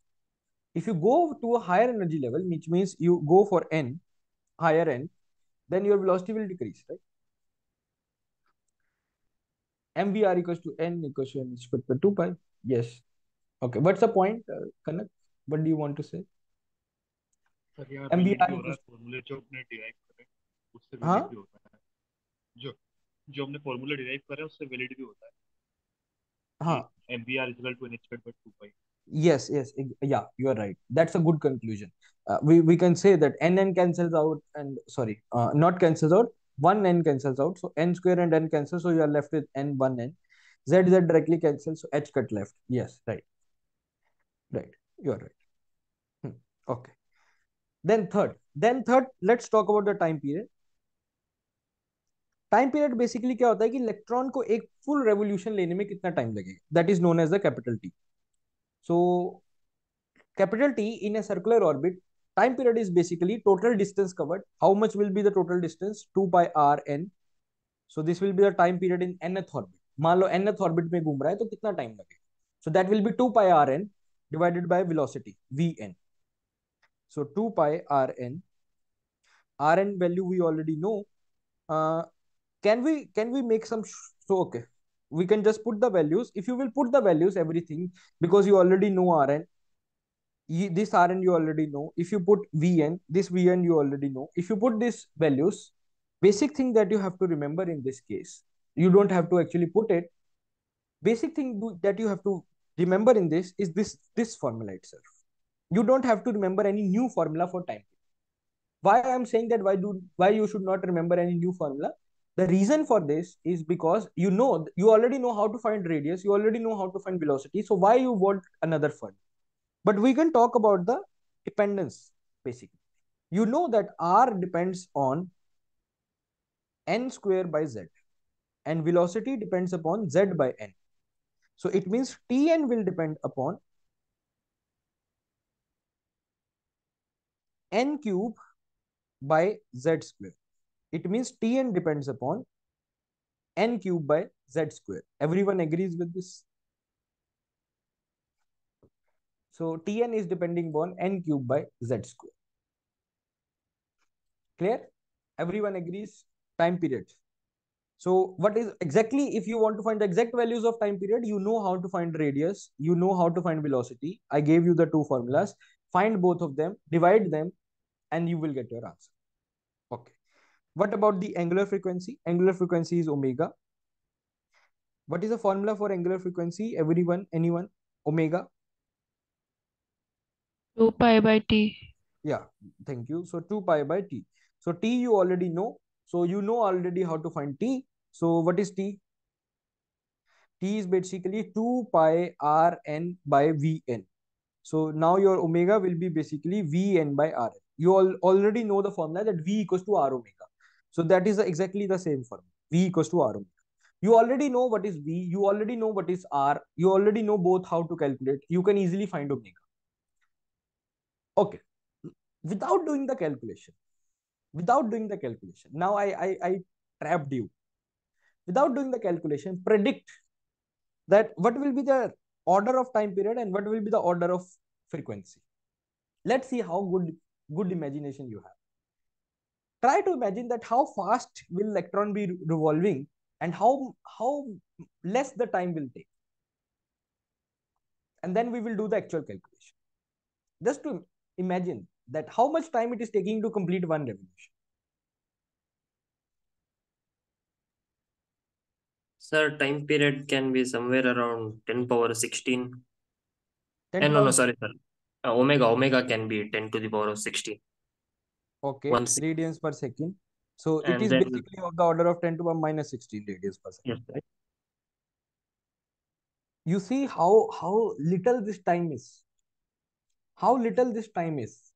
Speaker 1: If you go to a higher energy level which means you go for n higher n then your velocity will decrease right? Mvr equals to n equals to n squared by 2 pi yes. Okay what's the point uh, Kanak? what do you want to say
Speaker 5: हो रहा है
Speaker 1: equals-
Speaker 5: फॉर्मूले जो हमने derive करे उससे
Speaker 1: हाँ?
Speaker 5: validity होता है जो जो हमने फॉर्मूला डिराइव करे उससे वैलिडिटी होता है
Speaker 1: हाँ
Speaker 5: MBR is equal to n squared by 2 pi
Speaker 1: yes yes yeah you are right that's a good conclusion uh, we we can say that n n cancels out and sorry uh, not cancels out one n cancels out so n square and n cancel so you are left with n one n z z directly cancels so h cut left yes right right you are right Hmm. okay then third then third let's talk about the time period time period basically क्या होता है कि electron को एक full revolution लेने में कितना time लगेगा that is known as the capital T so capital T in a circular orbit time period is basically total distance covered how much will be the total distance 2 pi r n so this will be the time period in nth orbit मान लो nth orbit में घूम रहा है तो कितना time लगेगा so that will be 2 pi r n divided by velocity vn so 2 pi Rn. Rn value we already know. Uh, can we can we make some so okay. We can just put the values. If you will put the values everything because you already know rn you, this rn you already know. If you put vn this vn you already know. If you put these values basic thing that you have to remember in this case you don't have to actually put it. Basic thing that you have to remember in this is this this formula itself you don't have to remember any new formula for time. Why i am saying that why do why you should not remember any new formula? The reason for this is because you know you already know how to find radius you already know how to find velocity so why you want another formula but we can talk about the dependence basically. You know that r depends on n square by z and velocity depends upon z by n. So it means tn will depend upon n cube by z square. It means tn depends upon n cube by z square. Everyone agrees with this? So tn is depending upon n cube by z square. Clear? Everyone agrees? Time period. So what is exactly if you want to find the exact values of time period you know how to find radius you know how to find velocity. I gave you the two formulas. Find both of them divide them and you will get your answer okay what about the angular frequency angular frequency is omega what is the formula for angular frequency everyone anyone omega
Speaker 7: 2 pi by t.
Speaker 1: Yeah, thank you. So 2 pi by t. So t you already know. So you know already how to find t. So what is t? t is basically 2 pi r n by vn. So now your omega will be basically vn by rn. You all already know the formula that v equals to r omega. So that is exactly the same formula. v equals to r omega. You already know what is v. You already know what is r. You already know both how to calculate. You can easily find omega. Okay. Without doing the calculation, without doing the calculation, now I, I, I trapped you. Without doing the calculation, predict that what will be the order of time period and what will be the order of frequency. Let's see how good good imagination you have. Try to imagine that how fast will electron be revolving and how how less the time will take. And then we will do the actual calculation. Just to imagine that how much time it is taking to complete one revolution.
Speaker 3: Sir, time period can be somewhere around 10 power 16.
Speaker 1: 10
Speaker 3: Eh, no, no, sorry, sir. Uh, omega, omega can be 10 to the power of 16.
Speaker 1: Okay,
Speaker 3: One sec-
Speaker 1: radians per second. So it is
Speaker 3: then-
Speaker 1: basically of the order of 10 to the power minus 16 radians per second.
Speaker 3: Yes, sir.
Speaker 1: You see how how little this time is. How little this time is.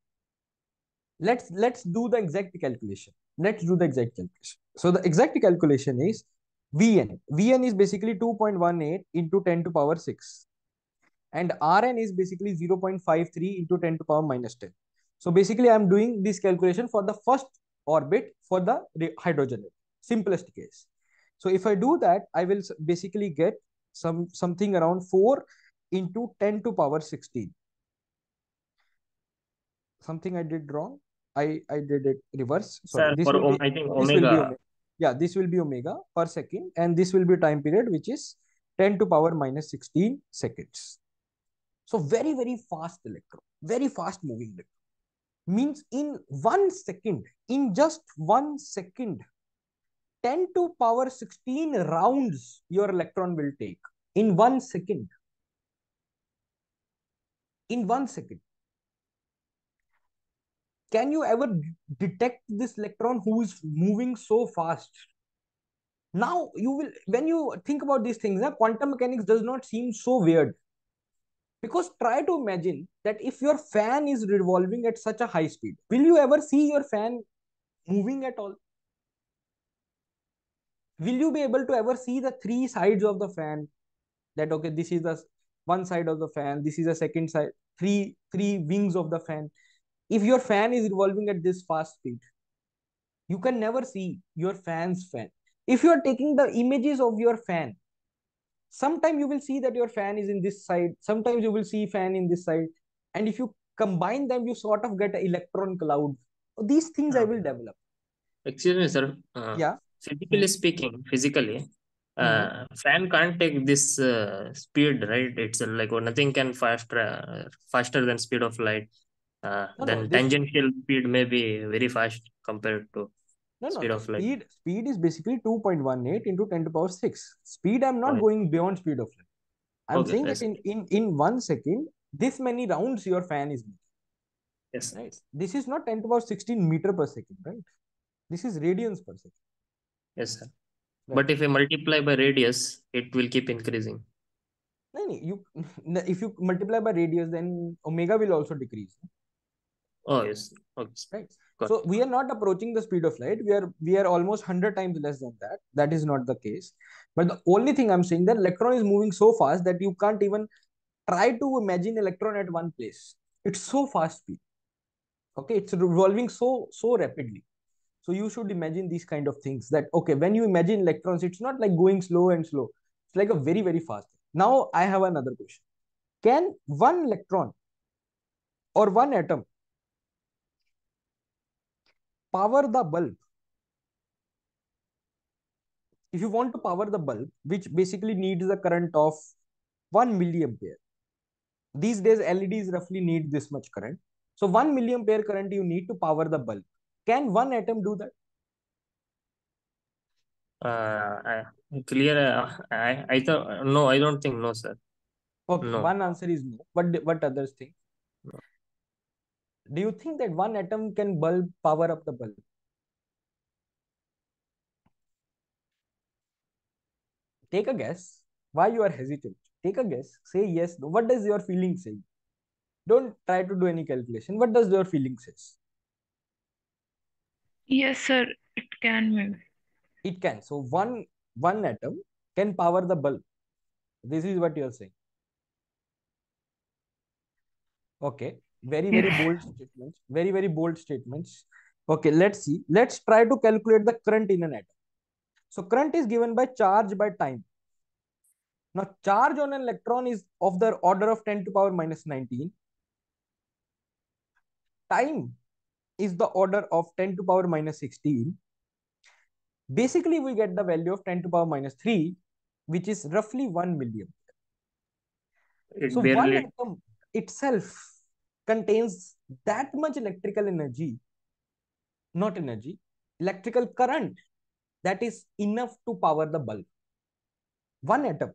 Speaker 1: Let's let's do the exact calculation. Let's do the exact calculation. So the exact calculation is Vn. Vn is basically 2.18 into 10 to power 6. And Rn is basically 0.53 into 10 to power minus 10. So basically I'm doing this calculation for the first orbit for the hydrogen, simplest case. So if I do that, I will basically get some something around 4 into 10 to power 16. Something I did wrong. I, I did it reverse. Sorry,
Speaker 3: Sir,
Speaker 1: this
Speaker 3: for om-
Speaker 1: be-
Speaker 3: I think omega,
Speaker 1: omega. Yeah, this will be omega per second, and this will be time period, which is 10 to power minus 16 seconds. So very, very fast electron, very fast moving electron. Means in one second, in just one second, 10 to power 16 rounds your electron will take in one second. In one second. Can you ever detect this electron who is moving so fast? Now you will, when you think about these things, quantum mechanics does not seem so weird. Because try to imagine that if your fan is revolving at such a high speed, will you ever see your fan moving at all? will you be able to ever see the three sides of the fan? That okay this is the one side of the fan this is the second side three three wings of the fan. If your fan is revolving at this fast speed you can never see your fan's fan. If you are taking the images of your fan sometime you will see that your fan is in this side sometimes you will see fan in this side. And if you combine them you sort of get an electron cloud. These things i will develop.
Speaker 3: Excuse me sir. Uh,
Speaker 1: yeah.
Speaker 3: Physically
Speaker 1: Hmm.
Speaker 3: speaking physically uh, fan can't take this uh, speed right? It's uh, like oh, nothing can faster uh, faster than speed of light. Uh,
Speaker 1: no
Speaker 3: then
Speaker 1: no this
Speaker 3: tangential speed may be very fast compared to
Speaker 1: no no
Speaker 3: speed
Speaker 1: the
Speaker 3: of light.
Speaker 1: speed speed is basically 2.18 into 10 to power 6 speed i'm not
Speaker 3: Right.
Speaker 1: going beyond speed of light. I'm
Speaker 3: okay
Speaker 1: saying that in in in one second this many rounds your fan is making.
Speaker 3: Yes
Speaker 1: right? This is not 10 to power 16 meter per second right? This is radians per second.
Speaker 3: Yes sir.
Speaker 1: Right.
Speaker 3: but if you multiply by radius it will keep increasing.
Speaker 1: No, no, you if you multiply by radius then omega will also decrease
Speaker 3: oh yes. okay.
Speaker 1: Right.
Speaker 3: Got
Speaker 1: so we are not approaching the speed of light. We are we are almost 100 times less than that. That is not the case. But the only thing i'm saying that electron is moving so fast that you can't even try to imagine electron at one place. It's so fast speed. Okay? It's revolving so so rapidly. So you should imagine these kind of things that okay when you imagine electrons it's not like going slow and slow. It's like a very very fast now i have another question. Can one electron or one atom power the bulb. If you want to power the bulb which basically needs the current of 1 milliampere. These days leds roughly need this much current. So 1 milliampere current you need to power the bulb. Can one atom do that?
Speaker 3: Uh, I, clear uh, i i thought no i don't think no sir.
Speaker 1: Okay
Speaker 3: no.
Speaker 1: one answer is no what what others think. Do you think that one atom can bulb power up the bulb? Take a guess. Why you are hesitant? Take a guess. Say yes no. What does your feeling say? Don't try to do any calculation. What does your feeling says
Speaker 7: Yes, sir, it can maybe.
Speaker 1: it can. So one one atom can power the bulb. This is what you're saying. Okay very very bold statements. Very very bold statements. Okay let's see. Let's try to calculate the current in an atom so current is given by charge by time. Now charge on an electron is of the order of 10 to power minus 19 time is the order of 10 to power minus 16 basically we get the value of 10 to power minus 3 which is roughly 1 million
Speaker 3: it
Speaker 1: so one atom itself contains that much electrical energy not energy electrical current that is enough to power the bulb. One atom.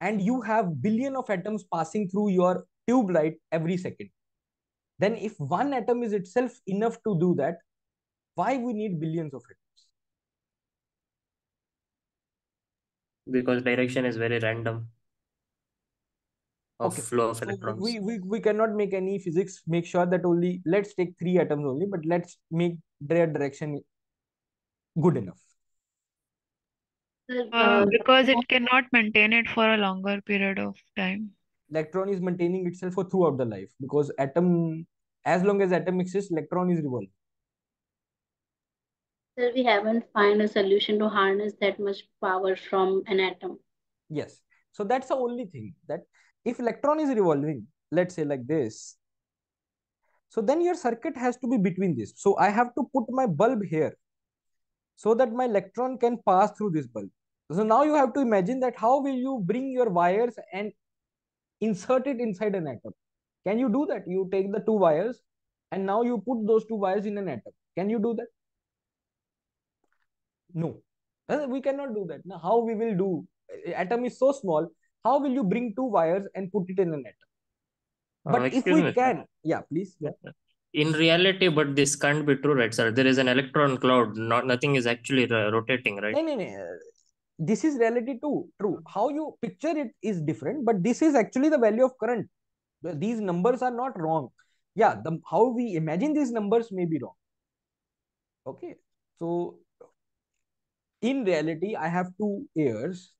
Speaker 1: And you have billion of atoms passing through your tube light every second. Then if one atom is itself enough to do that why we need billions of atoms?
Speaker 3: Because direction is very random of
Speaker 1: okay.
Speaker 3: flow of
Speaker 1: so
Speaker 3: electrons.
Speaker 1: we, we we cannot make any physics. Make sure that only let's take three atoms only but let's make their direction good enough.
Speaker 7: Uh,
Speaker 6: uh,
Speaker 7: because it cannot maintain it for a longer period of time.
Speaker 1: electron is maintaining itself for throughout the life because atom as long as atom exists electron is revolving.
Speaker 6: Sir, we haven't found a solution to harness that much power from an atom.
Speaker 1: yes. So that's the only thing that if electron is revolving let's say like this so then your circuit has to be between this. So i have to put my bulb here so that my electron can pass through this bulb. So now you have to imagine that how will you bring your wires and insert it inside an atom? Can you do that? You take the two wires and now you put those two wires in an atom. Can you do that? No. Uh, we cannot do that. Now how we will do? Atom is so small how will you bring two wires and put it in an atom
Speaker 3: Uh,
Speaker 1: but if we
Speaker 3: me,
Speaker 1: can yeah please yeah.
Speaker 3: In reality, but this can't be true, right, sir? There is an electron cloud. Not nothing is actually rotating, right?
Speaker 1: No, no, no. This is reality too. True. How you picture it is different, but this is actually the value of current. These numbers are not wrong. Yeah, the how we imagine these numbers may be wrong. Okay. So in reality i have two ears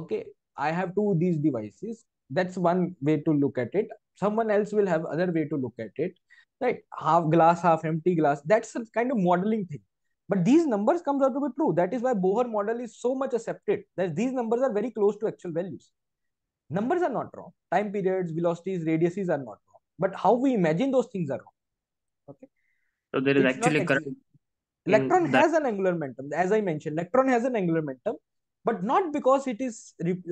Speaker 1: okay i have two these devices. That's one way to look at it. Someone else will have other way to look at it right? Half glass half empty glass. That's a kind of modeling thing. But these numbers comes out to be true. That is why bohr model is so much accepted that these numbers are very close to actual values. Numbers are not wrong. Time periods velocities radiuses are not wrong. But how we imagine those things are wrong. Okay?
Speaker 3: So there is
Speaker 1: it's
Speaker 3: actually current
Speaker 1: electron mm, has an angular momentum. As i mentioned electron has an angular momentum but not because it is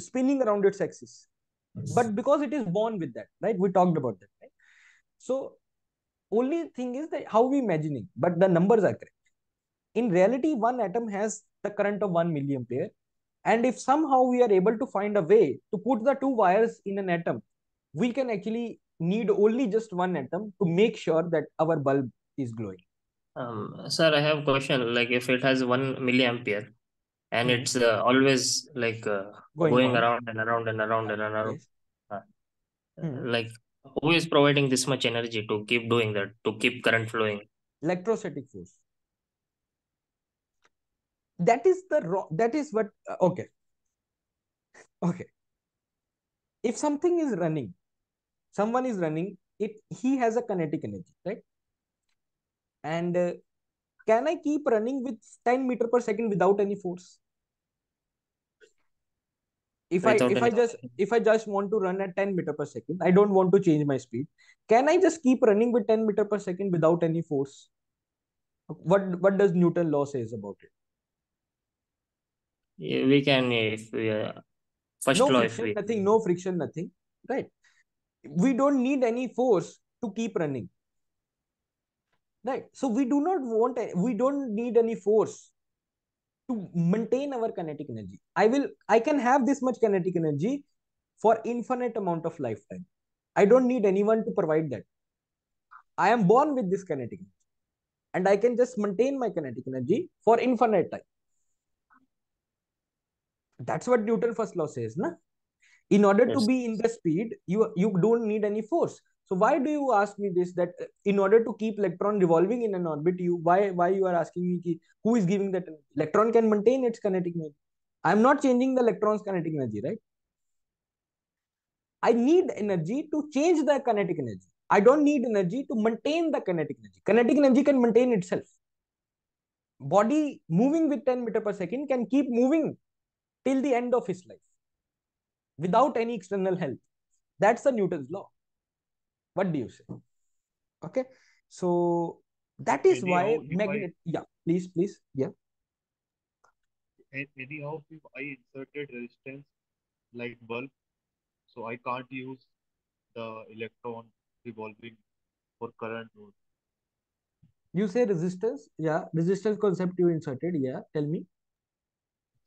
Speaker 1: spinning around its axis but because it is born with that right? We talked about that right? So only thing is that how we imagining but the numbers are correct. In reality one atom has the current of 1 milliampere and if somehow we are able to find a way to put the two wires in an atom we can actually need only just one atom to make sure that our bulb is glowing.
Speaker 3: Um sir i have a question like if it has 1 milliampere and mm-hmm. it's uh, always like uh, going, going around and around and around and around yes. uh, mm-hmm. like who is providing this much energy to keep doing that to keep current flowing
Speaker 1: electrostatic force that is the that is what uh, okay okay if something is running someone is running it he has a kinetic energy right and uh, can I keep running with 10 meter per second without any force? If I if I just if I just want to run at 10 meter per second, I don't want to change my speed. Can I just keep running with 10 meter per second without any force? What what does Newton law says about it?
Speaker 3: Yeah, we can if we uh, first
Speaker 1: no
Speaker 3: law
Speaker 1: friction,
Speaker 3: if we
Speaker 1: nothing, no friction, nothing. Right. We don't need any force to keep running right so we do not want we don't need any force to maintain our kinetic energy. I will i can have this much kinetic energy for infinite amount of lifetime. I don't need anyone to provide that. I am born with this kinetic energy. And i can just maintain my kinetic energy for infinite time. That's what newton first law says na? In order yes. to be in the speed you you don't need any force so why do you ask me this? That uh, in order to keep electron revolving in an orbit, you why why you are asking me ki, who is giving that electron can maintain its kinetic energy? I am not changing the electron's kinetic energy, right? I need energy to change the kinetic energy. I don't need energy to maintain the kinetic energy. Kinetic energy can maintain itself. Body moving with 10 meter per second can keep moving till the end of his life without any external help. That's the Newton's law What do you say? Okay. So that is anyhow, why magnet. I, yeah, please, please. Yeah.
Speaker 5: Anyhow, if I inserted resistance like bulb, so I can't use the electron revolving for current node.
Speaker 1: You say resistance? Yeah, resistance concept you inserted. Yeah, tell me.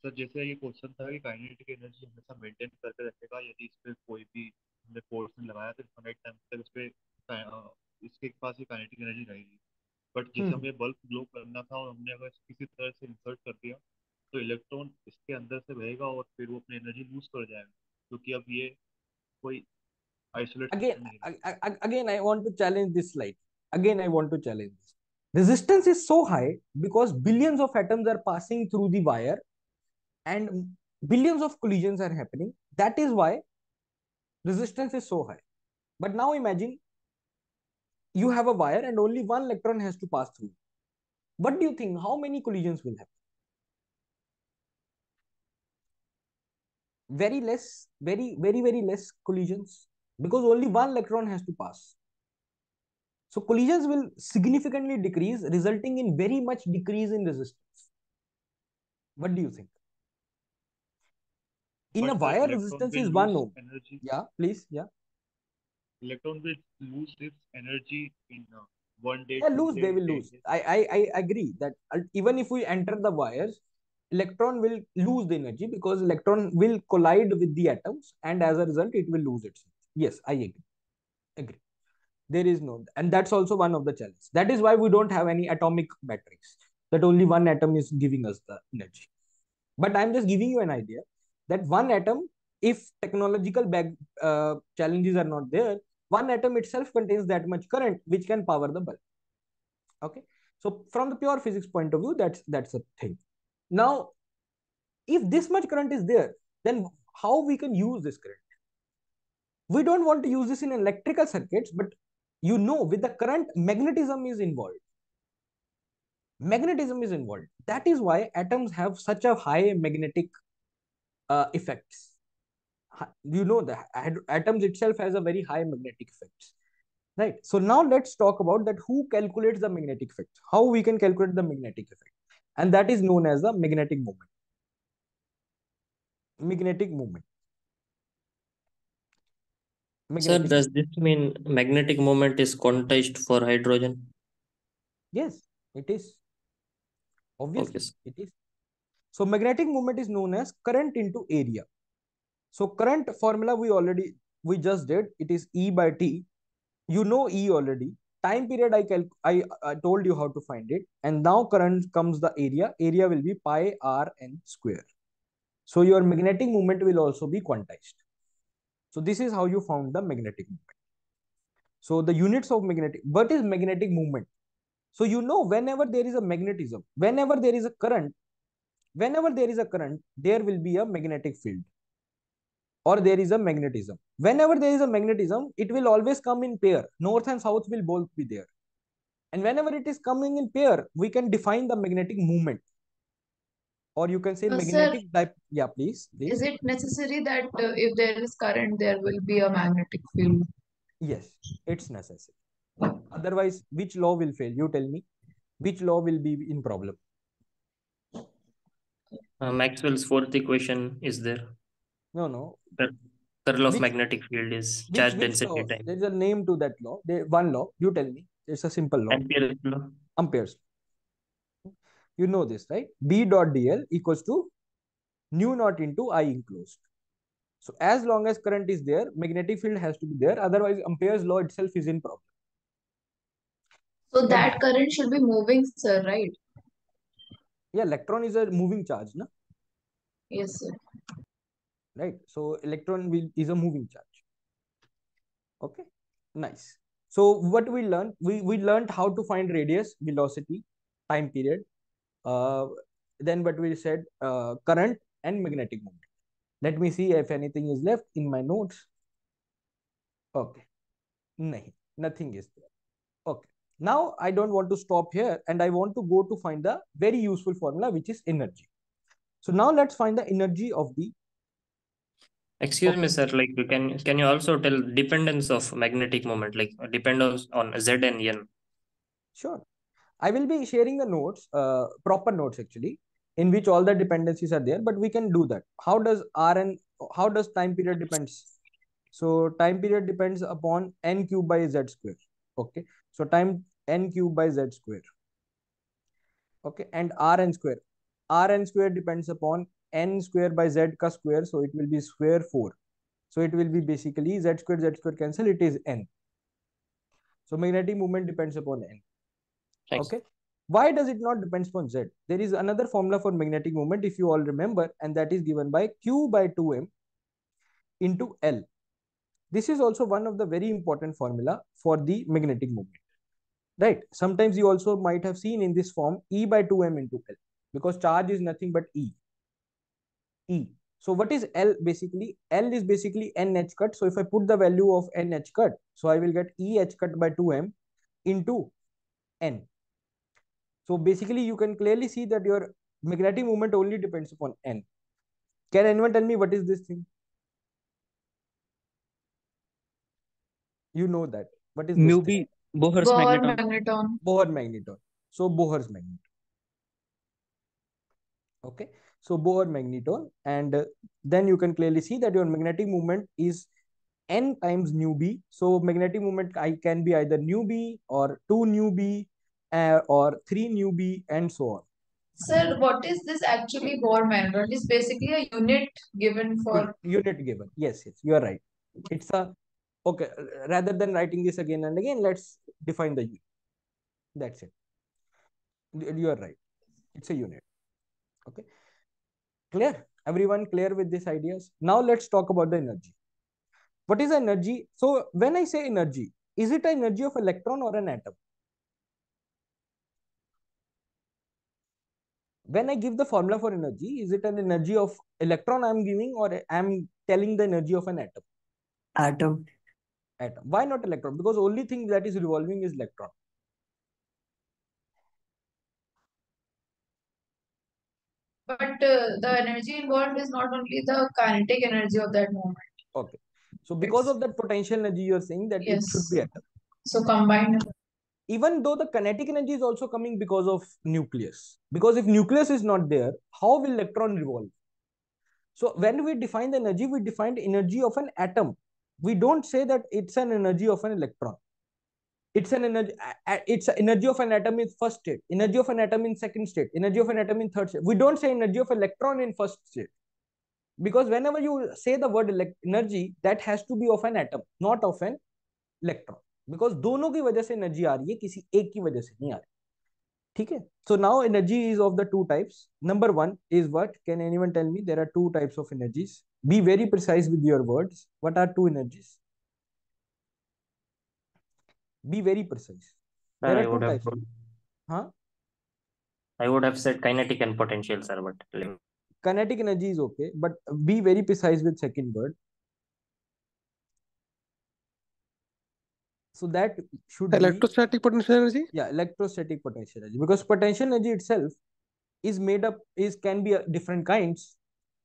Speaker 5: Sir जैसे ये question था कि kinetic energy हमेशा maintain करके रखेगा यदि इस पे कोई भी हमने फोर्स में लगाया तो इन्फाइनाइट टाइम तक उस पर इसके पास ही काइनेटिक एनर्जी रहेगी बट जैसे हमें बल्ब ग्लो करना था और हमने अगर किसी तरह से इंसर्ट कर दिया तो इलेक्ट्रॉन इसके अंदर से रहेगा और फिर वो अपनी एनर्जी लूज कर जाएगा क्योंकि अब ये कोई isolate
Speaker 1: again again i want to challenge this slide again i want to challenge this resistance is so high because billions of atoms are passing through the wire and billions of collisions are happening that is why resistance is so high. But now imagine you have a wire and only one electron has to pass through. What do you think? How many collisions will happen? Very less, very, very, very less collisions because only one electron has to pass. So collisions will significantly decrease, resulting in very much decrease in resistance. What do you think? In but a wire resistance is 1 ohm. energy. yeah please yeah.
Speaker 5: Electron will lose its energy in uh, one day
Speaker 1: yeah lose they will lose. I, I i agree that even if we enter the wires electron will lose the energy because electron will collide with the atoms and as a result it will lose its energy. yes i agree. Agree. There is no and that's also one of the challenges. That is why we don't have any atomic batteries. That only one atom is giving us the energy. But i'm just giving you an idea that one atom, if technological back, uh, challenges are not there, one atom itself contains that much current which can power the bulb. Okay. So from the pure physics point of view, that's that's a thing. Now if this much current is there, then how we can use this current? We don't want to use this in electrical circuits, but you know, with the current, magnetism is involved. Magnetism is involved. That is why atoms have such a high magnetic uh, effects. You know, the atoms itself has a very high magnetic effects right so now let's talk about that who calculates the magnetic effect how we can calculate the magnetic effect and that is known as the magnetic moment magnetic moment
Speaker 3: Sir, does this mean magnetic moment is quantized for hydrogen?
Speaker 1: Yes, it is. Obviously,
Speaker 3: Okay.
Speaker 1: it is. So magnetic moment is known as current into area. So current formula we already we just did. It is E by T. You know E already. Time period I cal I, I told you how to find it. And now current comes the area. Area will be pi r n square. So your magnetic moment will also be quantized. So this is how you found the magnetic moment. So the units of magnetic, what is magnetic moment? So you know whenever there is a magnetism, whenever there is a current, whenever there is a current, there will be a magnetic field or there is a magnetism. Whenever there is a magnetism, it will always come in pair. North and south will both be there. And whenever it is coming in pair, we can define the magnetic moment. Or you can say
Speaker 9: Uh, sir,
Speaker 1: magnetic type. Yeah, please. please.
Speaker 9: is it necessary that uh, if there is current, there will be a magnetic field?
Speaker 1: Yes, it's necessary. Otherwise, which law will fail? You tell me. Which law will be in problem?
Speaker 3: Uh, Maxwell's fourth equation is there.
Speaker 1: No, no.
Speaker 3: The Curl of
Speaker 1: Which-
Speaker 3: magnetic field is
Speaker 1: Which,
Speaker 3: charge
Speaker 1: which
Speaker 3: density
Speaker 1: law?
Speaker 3: time.
Speaker 1: There is a name to that law. There, one law. You tell me. It's a simple law.
Speaker 3: Ampere's law.
Speaker 1: Ampere's. law. You know this, right? B dot dl equals to mu naught into I enclosed. So as long as current is there, magnetic field has to be there. Otherwise, Ampere's law itself is in problem.
Speaker 9: So that current should be moving, sir, right?
Speaker 1: Yeah, electron is a moving charge, no?
Speaker 9: Yes, sir.
Speaker 1: right? So electron will is a moving charge. Okay, nice. So what we learned, we we learned how to find radius, velocity, time period. Uh, then what we said, uh, current and magnetic moment. Let me see if anything is left in my notes. Okay, nahi, nothing is there. Okay. Now I don't want to stop here, and I want to go to find the very useful formula, which is energy. So now let's find the energy of the
Speaker 3: Excuse me, sir. Like, you can can you also tell dependence of magnetic moment, like dependence on Z and N?
Speaker 1: Sure. I will be sharing the notes, uh, proper notes actually, in which all the dependencies are there, but we can do that. How does Rn, how does time period depends? So time period depends upon n cube by z square. Okay. So time n cube by z square. Okay. And Rn square. Rn square depends upon n square by z ka square. So it will be square 4. So it will be basically z square, z square cancel. It is n. So magnetic moment depends upon n.
Speaker 3: Thanks.
Speaker 1: Okay. Why does it not depends upon Z? There is another formula for magnetic moment, if you all remember, and that is given by Q by 2M into L. This is also one of the very important formula for the magnetic moment. Right. Sometimes you also might have seen in this form E by 2M into L because charge is nothing but E. E. So what is L basically? L is basically N H cut. So if I put the value of N H cut, so I will get E H cut by 2M into N. So basically, you can clearly see that your magnetic moment only depends upon N. Can anyone tell me what is this thing? You know that. What is this
Speaker 8: Mu? B Bohr's
Speaker 9: Bohr
Speaker 8: magneton.
Speaker 9: magneton.
Speaker 1: Bohr magneton. So Bohr's magneton. Okay. So Bohr magneton. And uh, then you can clearly see that your magnetic moment is N times mu B. So magnetic moment I can be either mu B or 2 mu B uh, or 3 mu B and so on.
Speaker 9: Sir, what is this actually Bohr magneton? It is basically a unit given for
Speaker 1: Unit, unit given. Yes, yes, you are right. It's a okay. Uh, rather than writing this again and again, let's define the unit. That's it. You you are right. It's a unit. Okay. Clear? Everyone clear with these ideas? Now let's talk about the energy. What is energy? So when I say energy, is it energy of electron or an atom? when I give the formula for energy, is it an energy of electron I'm giving or I'm telling the energy of an atom?
Speaker 2: Atom.
Speaker 1: Atom. Why not electron? Because only thing that is revolving is electron.
Speaker 9: But uh, the energy involved is not only the kinetic energy of that moment.
Speaker 1: Okay. So because
Speaker 9: It's-
Speaker 1: of that potential energy, you're saying that it should
Speaker 9: Yes.
Speaker 1: be atom.
Speaker 9: So combined.
Speaker 1: Even though the kinetic energy is also coming because of nucleus. Because if nucleus is not there, how will electron revolve? So when we define the energy, we define the energy of an atom. We don't say that it's an energy of an electron. It's an energy. It's energy of an atom in first state, energy of an atom in second state, energy of an atom in third state. We don't say energy of electron in first state, because whenever you say the word energy, that has to be of an atom, not of an electron. Because दोनों की वजह से energy आ रही है किसी एक की वजह से नहीं आ रही ठीक है so now energy is of the two types number one is what can anyone tell me there are two types of energies be very precise with your words what are two energies be very precise there
Speaker 3: I
Speaker 1: are two
Speaker 3: would have
Speaker 1: types huh
Speaker 3: I would have said kinetic and potential, sir, but
Speaker 1: kinetic energy is okay but be very precise with second word So that should
Speaker 8: electrostatic
Speaker 1: be,
Speaker 8: potential energy?
Speaker 1: Yeah electrostatic potential energy. Because potential energy itself is made up is can be uh, different kinds.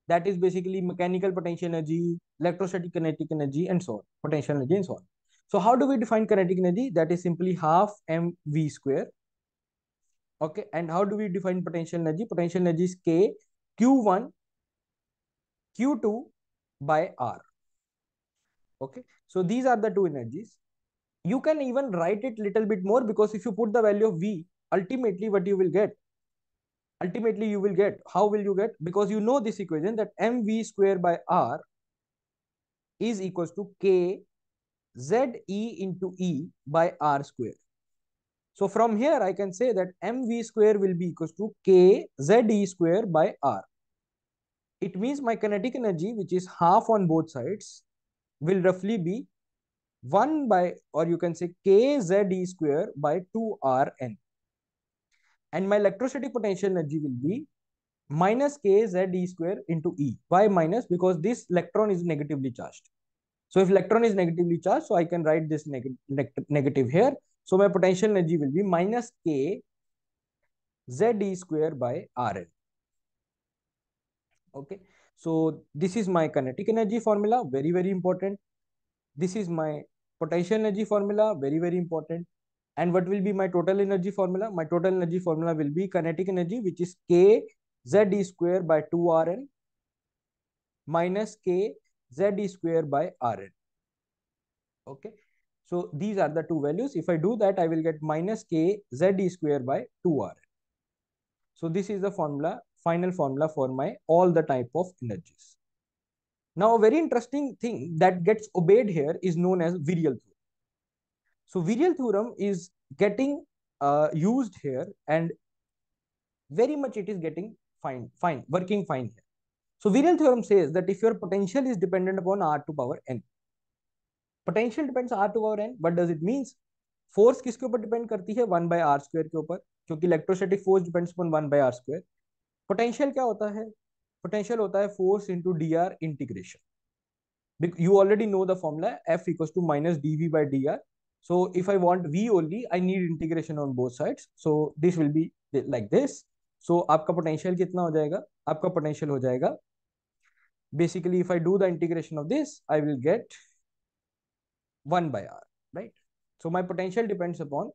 Speaker 1: That is basically mechanical potential energy electrostatic kinetic energy and so on. Potential energy and so on. So how do we define kinetic energy? That is simply half mv square. Okay and how do we define potential energy? Potential energy is k q1 q2 by r. Okay so these are the two energies you can even write it little bit more because if you put the value of v ultimately what you will get? Ultimately you will get how will you get? Because you know this equation that mv square by r is equals to k z e into e by r square. So from here i can say that mv square will be equals to k z e square by r. It means my kinetic energy which is half on both sides will roughly be 1 by or you can say k z e square by 2 r n. And my electrostatic potential energy will be minus k z e square into e. Why minus? Because this electron is negatively charged. So if electron is negatively charged so i can write this neg neg negative here. So my potential energy will be minus k square by rn okay. So this is my kinetic energy formula. Very very important. This is my potential energy formula very very important. And what will be my total energy formula? My total energy formula will be kinetic energy which is k z e square by 2 rn minus k z e square by rn. Okay? So these are the two values. If i do that i will get minus k z e square by 2 rn. So this is the formula final formula for my all the type of energies now, a very interesting thing that gets obeyed here is known as virial theorem. So, virial theorem is getting uh, used here and very much it is getting fine, fine, working fine here. So, virial theorem says that if your potential is dependent upon R to power n, potential depends R to power n, what does it means? Force किसके ऊपर depend करती है one by R square के ऊपर क्योंकि electrostatic force depends upon one by R square potential क्या होता है potential hota hai force into dr integration you already know the formula f equals to minus dv by dr so if i want v only i need integration on both sides so this will be like this so आपका potential कितना हो जाएगा आपका potential हो जाएगा basically if i do the integration of this i will get 1 by r right so my potential depends upon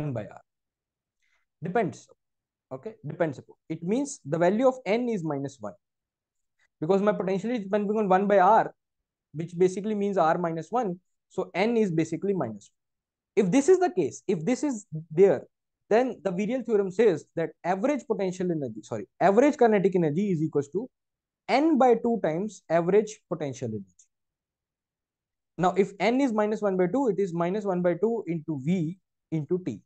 Speaker 1: 1 by r depends okay depends upon it means the value of n is minus 1 because my potential is depending on 1 by r, which basically means r minus 1. So n is basically minus 1. If this is the case, if this is there, then the virial theorem says that average potential energy, sorry, average kinetic energy is equals to n by 2 times average potential energy. Now, if n is minus 1 by 2, it is minus 1 by 2 into v into t.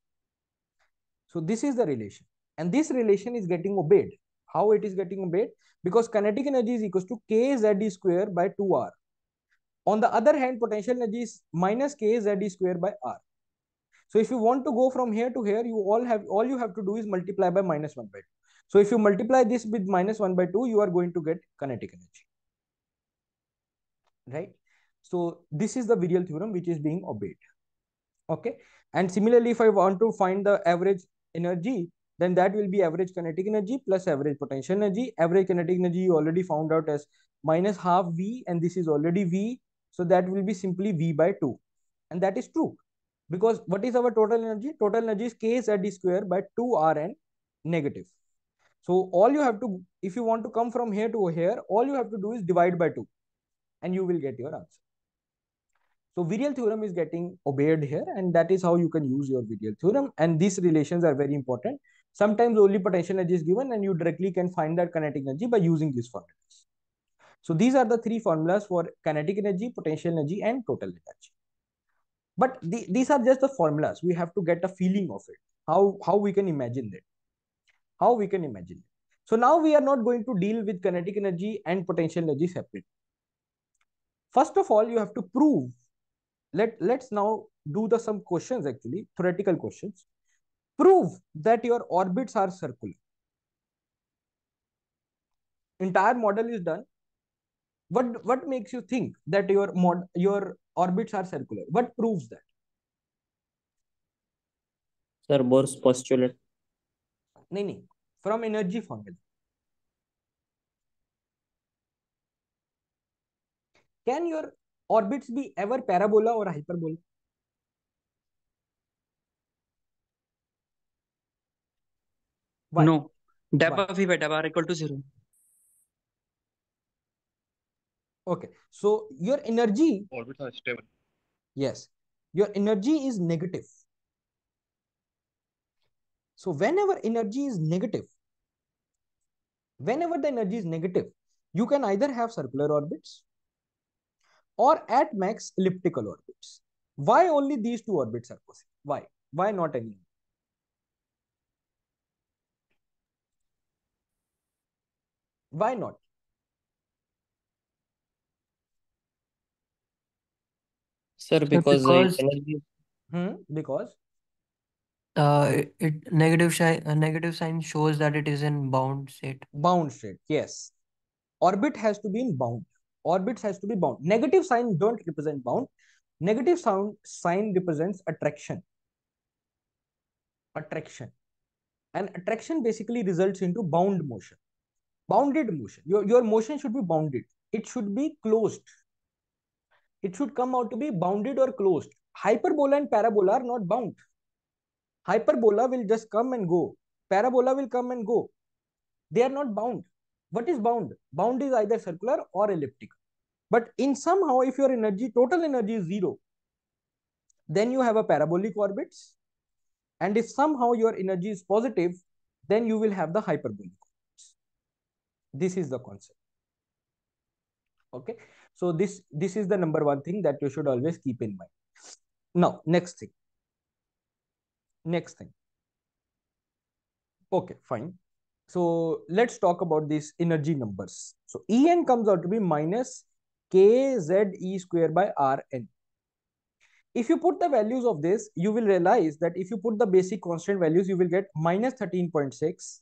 Speaker 1: So this is the relation. And this relation is getting obeyed. How it is getting obeyed? Because kinetic energy is equals to kz square by 2r. On the other hand, potential energy is minus kz square by r. So if you want to go from here to here, you all have all you have to do is multiply by minus 1 by 2. So if you multiply this with minus 1 by 2, you are going to get kinetic energy. Right? So this is the virial theorem which is being obeyed. Okay. And similarly, if I want to find the average energy, then that will be average kinetic energy plus average potential energy. Average kinetic energy you already found out as minus half V and this is already V. So that will be simply V by 2. And that is true. Because what is our total energy? Total energy is K Z D square by 2Rn negative. So all you have to, if you want to come from here to here, all you have to do is divide by 2 and you will get your answer. So virial theorem is getting obeyed here and that is how you can use your virial theorem. And these relations are very important. Sometimes only potential energy is given and you directly can find that kinetic energy by using these formulas. So these are the three formulas for kinetic energy, potential energy and total energy. But the, these are just the formulas. We have to get a feeling of it, how, how we can imagine it, how we can imagine it. So now we are not going to deal with kinetic energy and potential energy separately. First of all, you have to prove let let's now do the some questions actually theoretical questions prove that your orbits are circular. Entire model is done. What what makes you think that your mod your orbits are circular? What proves that?
Speaker 3: Sir bohr's postulate.
Speaker 1: Nahi nahi from energy formula. Can your orbits be ever parabola or hyperbola?
Speaker 2: Why? No. Depth
Speaker 1: Why?
Speaker 2: of V by depth are equal to zero.
Speaker 1: Okay. So your energy.
Speaker 5: Orbits are stable.
Speaker 1: Yes. Your energy is negative. So whenever energy is negative, whenever the energy is negative, you can either have circular orbits or at max elliptical orbits. Why only these two orbits are possible? Why? Why not any? Why not?
Speaker 3: Sir, because,
Speaker 2: because
Speaker 3: energy.
Speaker 1: Hmm? Because
Speaker 2: uh, it, it negative sign uh, negative sign shows that it is in bound state.
Speaker 1: Bound state, yes. Orbit has to be in bound. Orbits has to be bound. Negative sign don't represent bound. Negative sound sign represents attraction. Attraction. And attraction basically results into bound motion. Bounded motion. Your, your motion should be bounded. It should be closed. It should come out to be bounded or closed. Hyperbola and parabola are not bound. Hyperbola will just come and go. Parabola will come and go. They are not bound. What is bound? Bound is either circular or elliptical. But in somehow, if your energy, total energy is zero, then you have a parabolic orbits. And if somehow your energy is positive, then you will have the hyperbolic. This is the concept. Okay. So this, this is the number one thing that you should always keep in mind. Now, next thing. Next thing. Okay, fine. So let's talk about these energy numbers. So En comes out to be minus kze square by Rn. If you put the values of this, you will realize that if you put the basic constant values, you will get minus 13.6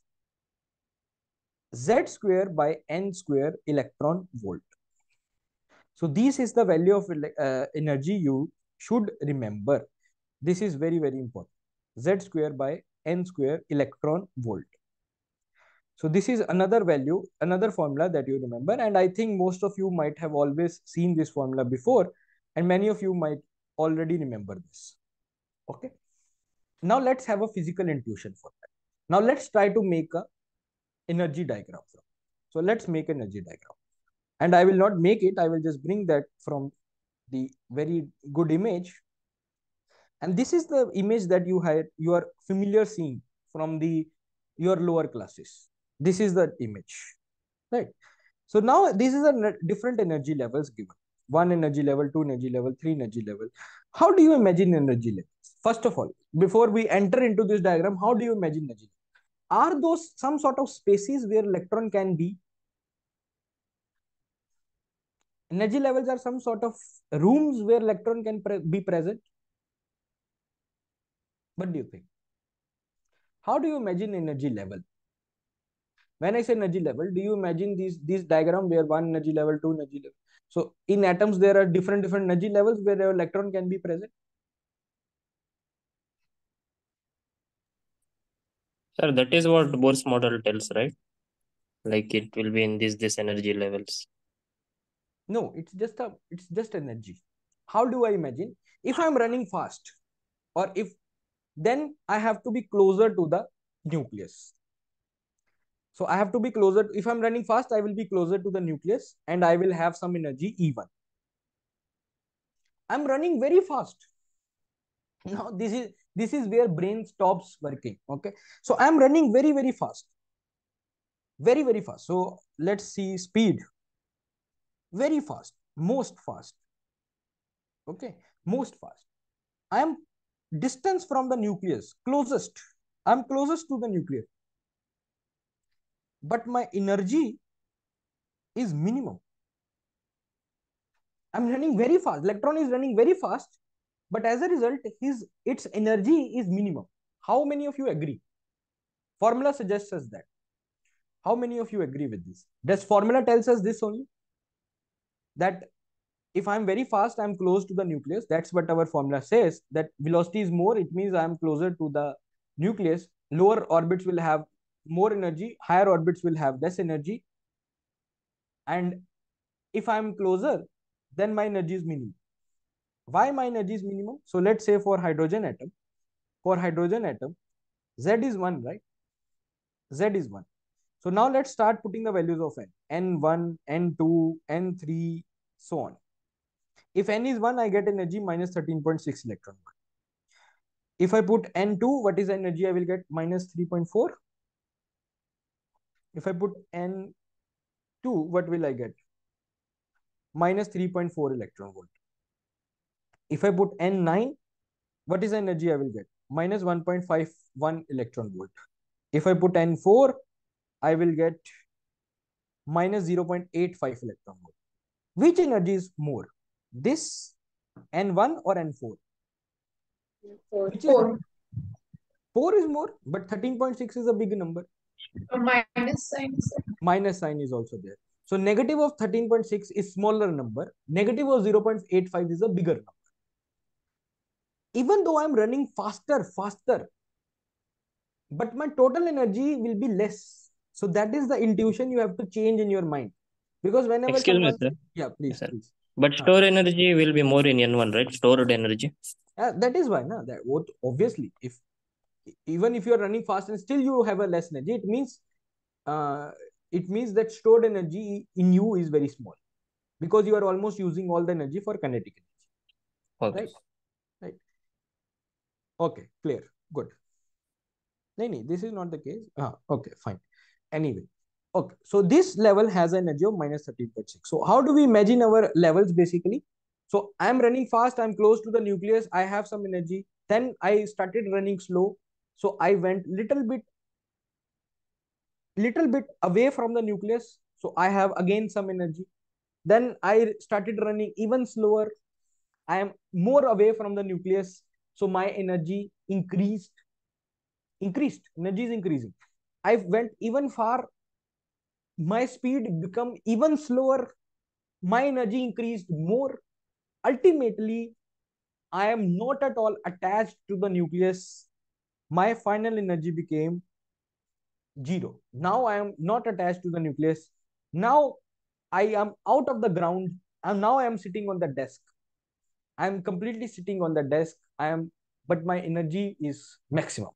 Speaker 1: z square by n square electron volt. So this is the value of uh, energy you should remember. This is very, very important. z square by n square electron volt. So this is another value, another formula that you remember. And I think most of you might have always seen this formula before. And many of you might already remember this. Okay. Now let's have a physical intuition for that. Now let's try to make a energy diagram. From. So let's make an energy diagram. And I will not make it. I will just bring that from the very good image. And this is the image that you had, you are familiar seeing from the your lower classes this is the image right so now this is a different energy levels given one energy level two energy level three energy level how do you imagine energy levels first of all before we enter into this diagram how do you imagine energy are those some sort of spaces where electron can be? Energy levels are some sort of rooms where electron can pre be present. What do you think? How do you imagine energy level? When i say energy level do you imagine these these diagram where one energy level two energy level? So in atoms there are different different energy levels where electron can be present
Speaker 3: Sir, that is what Bohr's model tells, right? Like it will be in these this energy levels.
Speaker 1: no it's just a it's just energy. How do i imagine? If i'm running fast or if then i have to be closer to the nucleus. So i have to be closer if i'm running fast i will be closer to the nucleus and i will have some energy e1 i'm running very fast. Now this is this is where brain stops working okay? So i'm running very very fast. Very very fast. So let's see speed. Very fast. Most fast. Okay? Most fast. I am distance from the nucleus. Closest. I'm closest to the nucleus. But my energy is minimum. I'm running very fast. Electron is running very fast but as a result his its energy is minimum. How many of you agree? Formula suggests us that. How many of you agree with this? Does formula tells us this only? That if i'm very fast i'm close to the nucleus. That's what our formula says that velocity is more. It means i'm closer to the nucleus. Lower orbits will have more energy. Higher orbits will have less energy. And if i'm closer then my energy is minimum why my energy is minimum. So let's say for hydrogen atom for hydrogen atom z is 1 right? Z is 1 so now let's start putting the values of n. N1 n2 n3 so on. If n is 1 i get energy minus 13.6 electron volt. If i put n2 what is the energy i will get? Minus 3.4 if i put n2 what will i get? Minus 3.4 electron volt if I put N9, what is the energy I will get? Minus 1.51 electron volt. If I put N4, I will get minus 0.85 electron volt. Which energy is more? This N1 or N4?
Speaker 9: Four.
Speaker 1: Which is
Speaker 9: Four.
Speaker 1: more? 4 is more, but 13.6 is a big number.
Speaker 9: A minus sign.
Speaker 1: Minus sign is also there. So negative of 13.6 is smaller number. Negative of 0.85 is a bigger number. Even though I'm running faster, faster, but my total energy will be less. So that is the intuition you have to change in your mind. Because whenever
Speaker 3: Excuse me, sir.
Speaker 1: yeah, please,
Speaker 3: Sir.
Speaker 1: please.
Speaker 3: But
Speaker 1: Huh.
Speaker 3: store energy will be more in N1, right? Stored energy.
Speaker 1: Yeah, that is why, na, that obviously, if even if you are running fast and still you have a less energy, it means uh, it means that stored energy in you is very small because you are almost using all the energy for kinetic energy.
Speaker 3: Okay.
Speaker 1: Right. Okay, clear. Good. No, no, this is not the case. Ah, okay, fine. Anyway, okay. So this level has an energy of minus 13.6. So how do we imagine our levels basically? So I'm running fast. I'm close to the nucleus. I have some energy. Then I started running slow. So I went little bit, little bit away from the nucleus. So I have again some energy. Then I started running even slower. I am more away from the nucleus. So my energy increased. Increased. Energy is increasing. I went even far. My speed become even slower. My energy increased more. Ultimately, I am not at all attached to the nucleus. My final energy became zero. Now I am not attached to the nucleus. Now I am out of the ground and now I am sitting on the desk. I am completely sitting on the desk. I am, but my energy is maximum.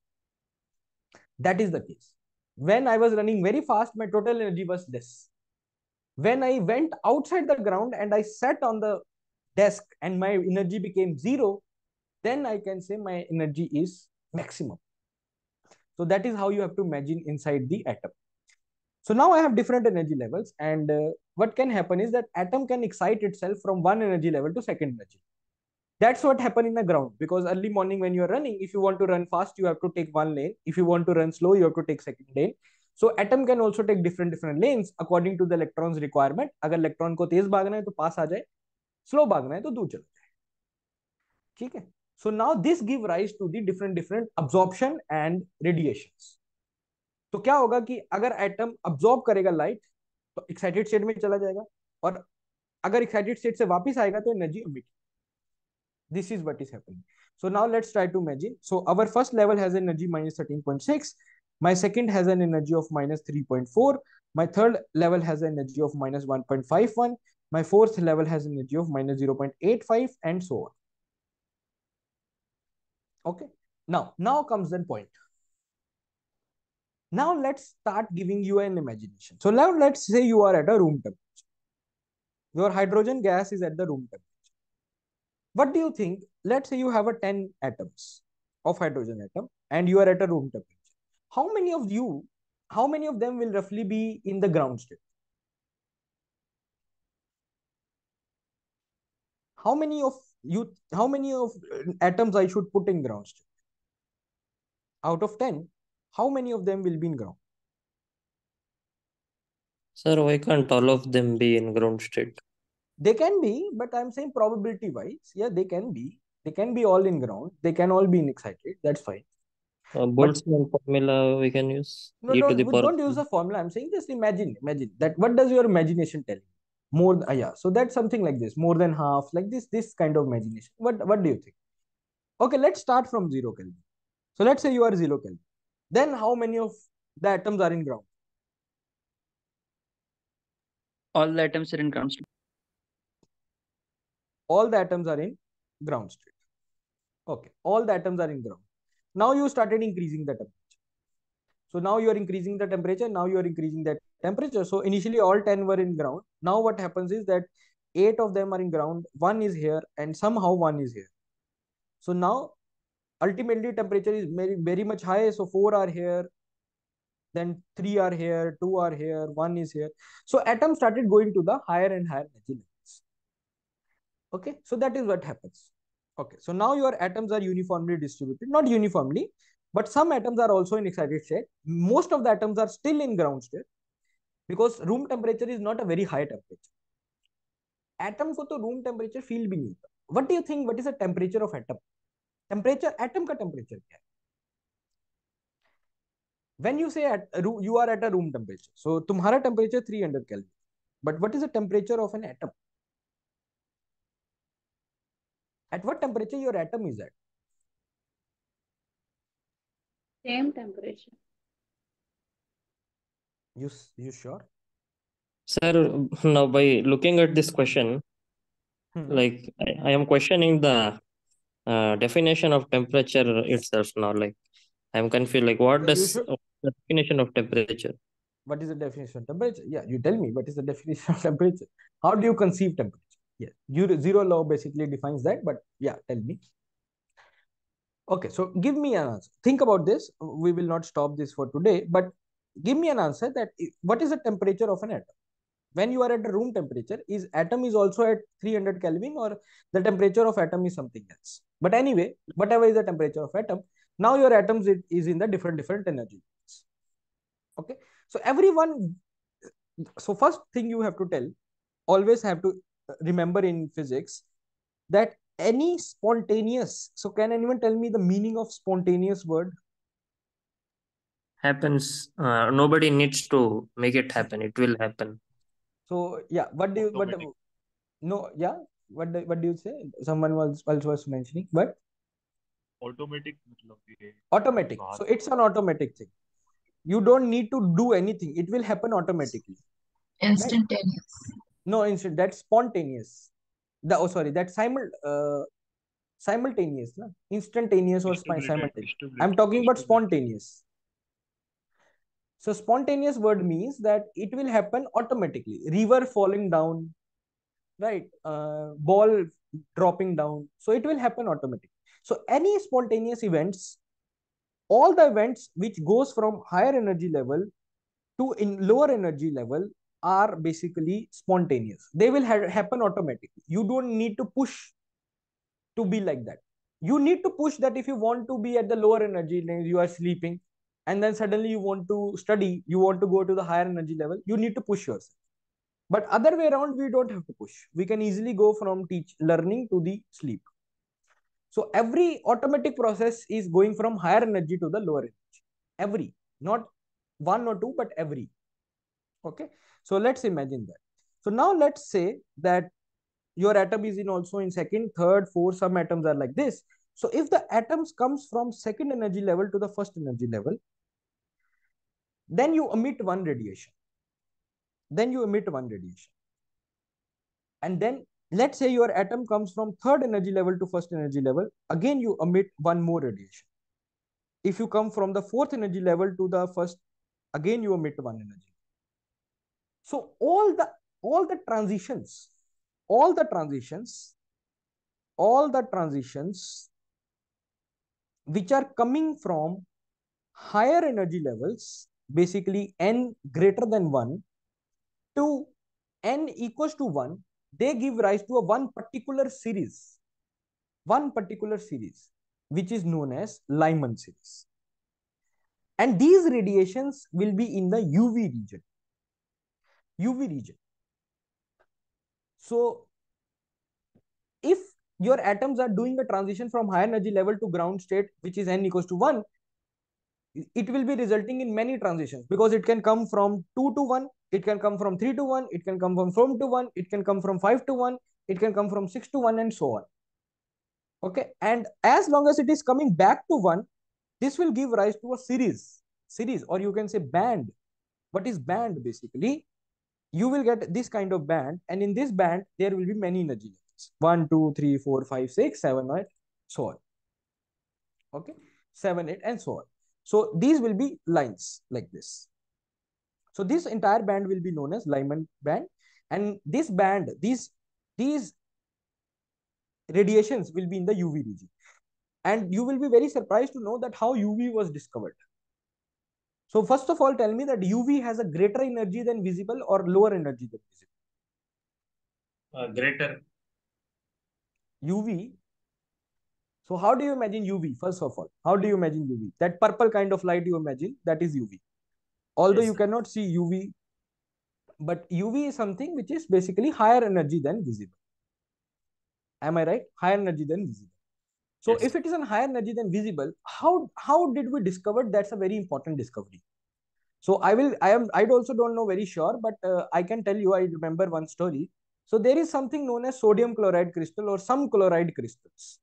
Speaker 1: That is the case. When I was running very fast, my total energy was less. When I went outside the ground and I sat on the desk and my energy became zero, then I can say my energy is maximum. So that is how you have to imagine inside the atom. So now I have different energy levels and uh, what can happen is that atom can excite itself from one energy level to second energy. That's what happened in the ground because early morning when you're running, if you want to run fast, you have to take one lane. If you want to run slow, you have to take second lane. So atom can also take different different lanes according to the electrons requirement. अगर electron को तेज भागना है तो पास आ जाए, slow भागना है तो दूर चला जाए. ठीक है? So now this give rise to the different different absorption and radiations. तो क्या होगा कि अगर एटम अब्जॉर्ब करेगा लाइट तो एक्साइटेड स्टेट में चला जाएगा और अगर एक्साइटेड स्टेट से वापस आएगा तो energy emit this is what is happening. So now let's try to imagine. So our first level has energy minus 13.6 my second has an energy of minus 3.4 my third level has an energy of minus 1.51 my fourth level has an energy of minus 0.85 and so on. Okay. Now now comes the point. Now let's start giving you an imagination. So now let's say you are at a room temperature. Your hydrogen gas is at the room temperature what do you think? Let's say you have a 10 atoms of hydrogen atom and you are at a room temperature. How many of you how many of them will roughly be in the ground state? How many of you how many of uh, atoms i should put in ground state? Out of 10 how many of them will be in ground?
Speaker 3: Sir, why can't all of them be in ground state?
Speaker 1: They can be but i'm saying probability wise yeah they can be. They can be all in ground. They can all be in excited. That's fine.
Speaker 3: Uh, Boltzmann formula we can use.
Speaker 1: No
Speaker 3: e to
Speaker 1: don't,
Speaker 3: the
Speaker 1: we
Speaker 3: power
Speaker 1: don't use a formula. I'm saying just imagine imagine that what does your imagination tell you? More uh, yeah. So that's something like this. More than half like this this kind of imagination. What what do you think? Okay let's start from zero kelvin. So let's say you are zero kelvin. Then how many of the atoms are in ground?
Speaker 10: All the atoms are in ground. state.
Speaker 1: All the atoms are in ground state. Okay all the atoms are in ground. Now you started increasing the temperature. So now you are increasing the temperature now you are increasing that temperature. So initially all 10 were in ground. Now what happens is that eight of them are in ground one is here and somehow one is here. So now ultimately temperature is very very much high. So four are here then three are here two are here one is here. So atoms started going to the higher and higher energy levels okay so that is what happens okay so now your atoms are uniformly distributed not uniformly but some atoms are also in excited state most of the atoms are still in ground state because room temperature is not a very high temperature atom को तो room temperature feel भी नहीं होता what do you think what is the temperature of atom temperature atom का temperature क्या है when you say at you are at a room temperature so तुम्हारा temperature 300 kelvin but what is the temperature of an atom At what temperature your atom is at
Speaker 6: Same temperature.
Speaker 1: you you sure
Speaker 3: Sir, now by looking at this question,
Speaker 1: Hmm.
Speaker 3: like I, I am questioning the uh, definition of temperature itself now. Like I'm confused. Like what
Speaker 1: Yeah,
Speaker 3: does
Speaker 1: should-
Speaker 3: the definition of temperature?
Speaker 1: what is the definition of temperature yeah you tell me what is the definition of temperature how do you conceive temperature yeah. Zero law basically defines that but yeah tell me. Okay so give me an answer. Think about this. We will not stop this for today but give me an answer that what is the temperature of an atom? When you are at room temperature is atom is also at 300 kelvin or the temperature of atom is something else? But anyway whatever is the temperature of atom now your atoms it is in the different different energy okay? So everyone so first thing you have to tell always have to remember in physics that any spontaneous so can anyone tell me the meaning of spontaneous word?
Speaker 3: Happens uh, nobody needs to make it happen. It will happen.
Speaker 1: So yeah what do you what no yeah what do, what do you say? Someone was also was mentioning but? Automatic
Speaker 5: automatic.
Speaker 1: so it's an automatic thing. You don't need to do anything. It will happen automatically.
Speaker 9: Instantaneous?
Speaker 1: No instant that's spontaneous. The oh sorry that's simul uh, simultaneous na? instantaneous or simultaneous. i'm talking about spontaneous. So spontaneous word means that it will happen automatically. River falling down right? Uh, ball dropping down. So it will happen automatically so any spontaneous events all the events which goes from higher energy level to in lower energy level are basically spontaneous. They will ha- happen automatically. You don't need to push to be like that. You need to push that if you want to be at the lower energy you are sleeping and then suddenly you want to study you want to go to the higher energy level you need to push yourself. But other way around we don't have to push. We can easily go from teach learning to the sleep. So every automatic process is going from higher energy to the lower energy. Every. Not one or two, but every. Okay. So let's imagine that. So now let's say that your atom is in also in second, third, fourth, some atoms are like this. So if the atoms comes from second energy level to the first energy level, then you emit one radiation. Then you emit one radiation. And then let's say your atom comes from third energy level to first energy level. Again, you emit one more radiation. If you come from the fourth energy level to the first, again you emit one energy. So all the all the transitions, all the transitions, all the transitions which are coming from higher energy levels, basically n greater than 1 to n equals to 1, they give rise to a one particular series, one particular series, which is known as Lyman series. And these radiations will be in the UV region. UV region. So if your atoms are doing a transition from higher energy level to ground state, which is n equals to 1, it will be resulting in many transitions because it can come from 2 to 1, it can come from 3 to 1, it can come from 4 to 1, it can come from 5 to 1, it can come from 6 to 1 and so on. Okay. And as long as it is coming back to 1, this will give rise to a series, series or you can say band. What is band basically? You will get this kind of band and in this band, there will be many energy levels. 1, 2, 3, 4, 5, 6, 7, 8, so on. Okay. 7, 8 and so on. So these will be lines like this. So this entire band will be known as Lyman band. And this band, these, these radiations will be in the UV region. And you will be very surprised to know that how UV was discovered. So first of all, tell me that UV has a greater energy than visible or lower energy than visible?
Speaker 3: Uh, greater.
Speaker 1: UV. So how do you imagine UV? First of all, how do you imagine UV? That purple kind of light you imagine, that is UV. Although yes. you cannot see UV, but UV is something which is basically higher energy than visible. Am I right? Higher energy than visible. So yes. if it is a higher energy than visible, how how did we discover that's a very important discovery? So I will I am I also don't know very sure, but uh, I can tell you I remember one story. So there is something known as sodium chloride crystal or some chloride crystals.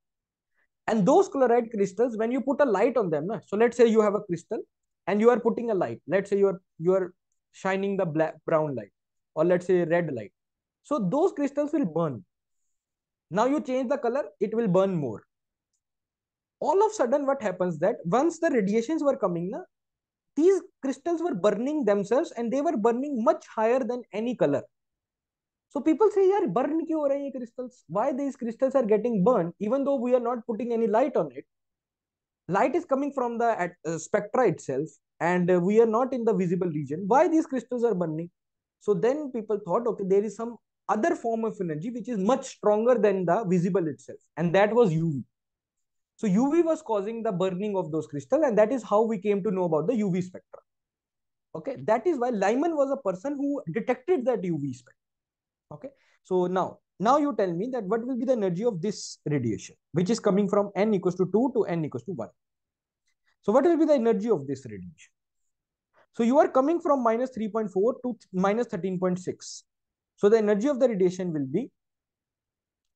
Speaker 1: And those chloride crystals, when you put a light on them, so let's say you have a crystal and you are putting a light. Let's say you are you are shining the black brown light or let's say red light. So those crystals will burn. Now you change the color, it will burn more all of a sudden what happens that once the radiations were coming na, these crystals were burning themselves and they were burning much higher than any color. So people say yaar burn kyun ho rahe crystals? Why these crystals are getting burned even though we are not putting any light on it? Light is coming from the uh, spectra itself and uh, we are not in the visible region. Why these crystals are burning? So then people thought okay there is some other form of energy which is much stronger than the visible itself. And that was uv so UV was causing the burning of those crystals and that is how we came to know about the UV spectra. Okay, that is why Lyman was a person who detected that UV spectra. Okay, so now, now you tell me that what will be the energy of this radiation, which is coming from n equals to 2 to n equals to 1. So what will be the energy of this radiation? So you are coming from minus 3.4 to minus 13.6. So the energy of the radiation will be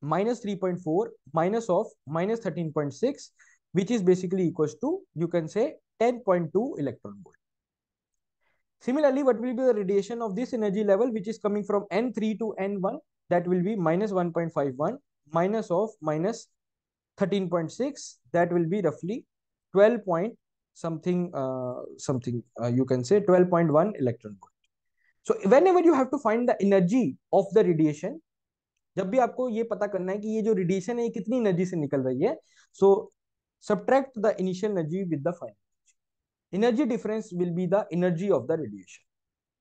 Speaker 1: minus 3.4 minus of minus 13.6, which is basically equals to, you can say 10.2 electron volt. Similarly, what will be the radiation of this energy level, which is coming from N3 to N1? That will be minus 1.51 minus of minus 13.6. That will be roughly 12 point something, uh, something uh, you can say 12.1 electron volt. So whenever you have to find the energy of the radiation, जब भी आपको ये पता करना है कि ये जो रेडिएशन है, ये कितनी एनर्जी से निकल रही है so subtract the initial energy with the final energy difference will be the energy of the radiation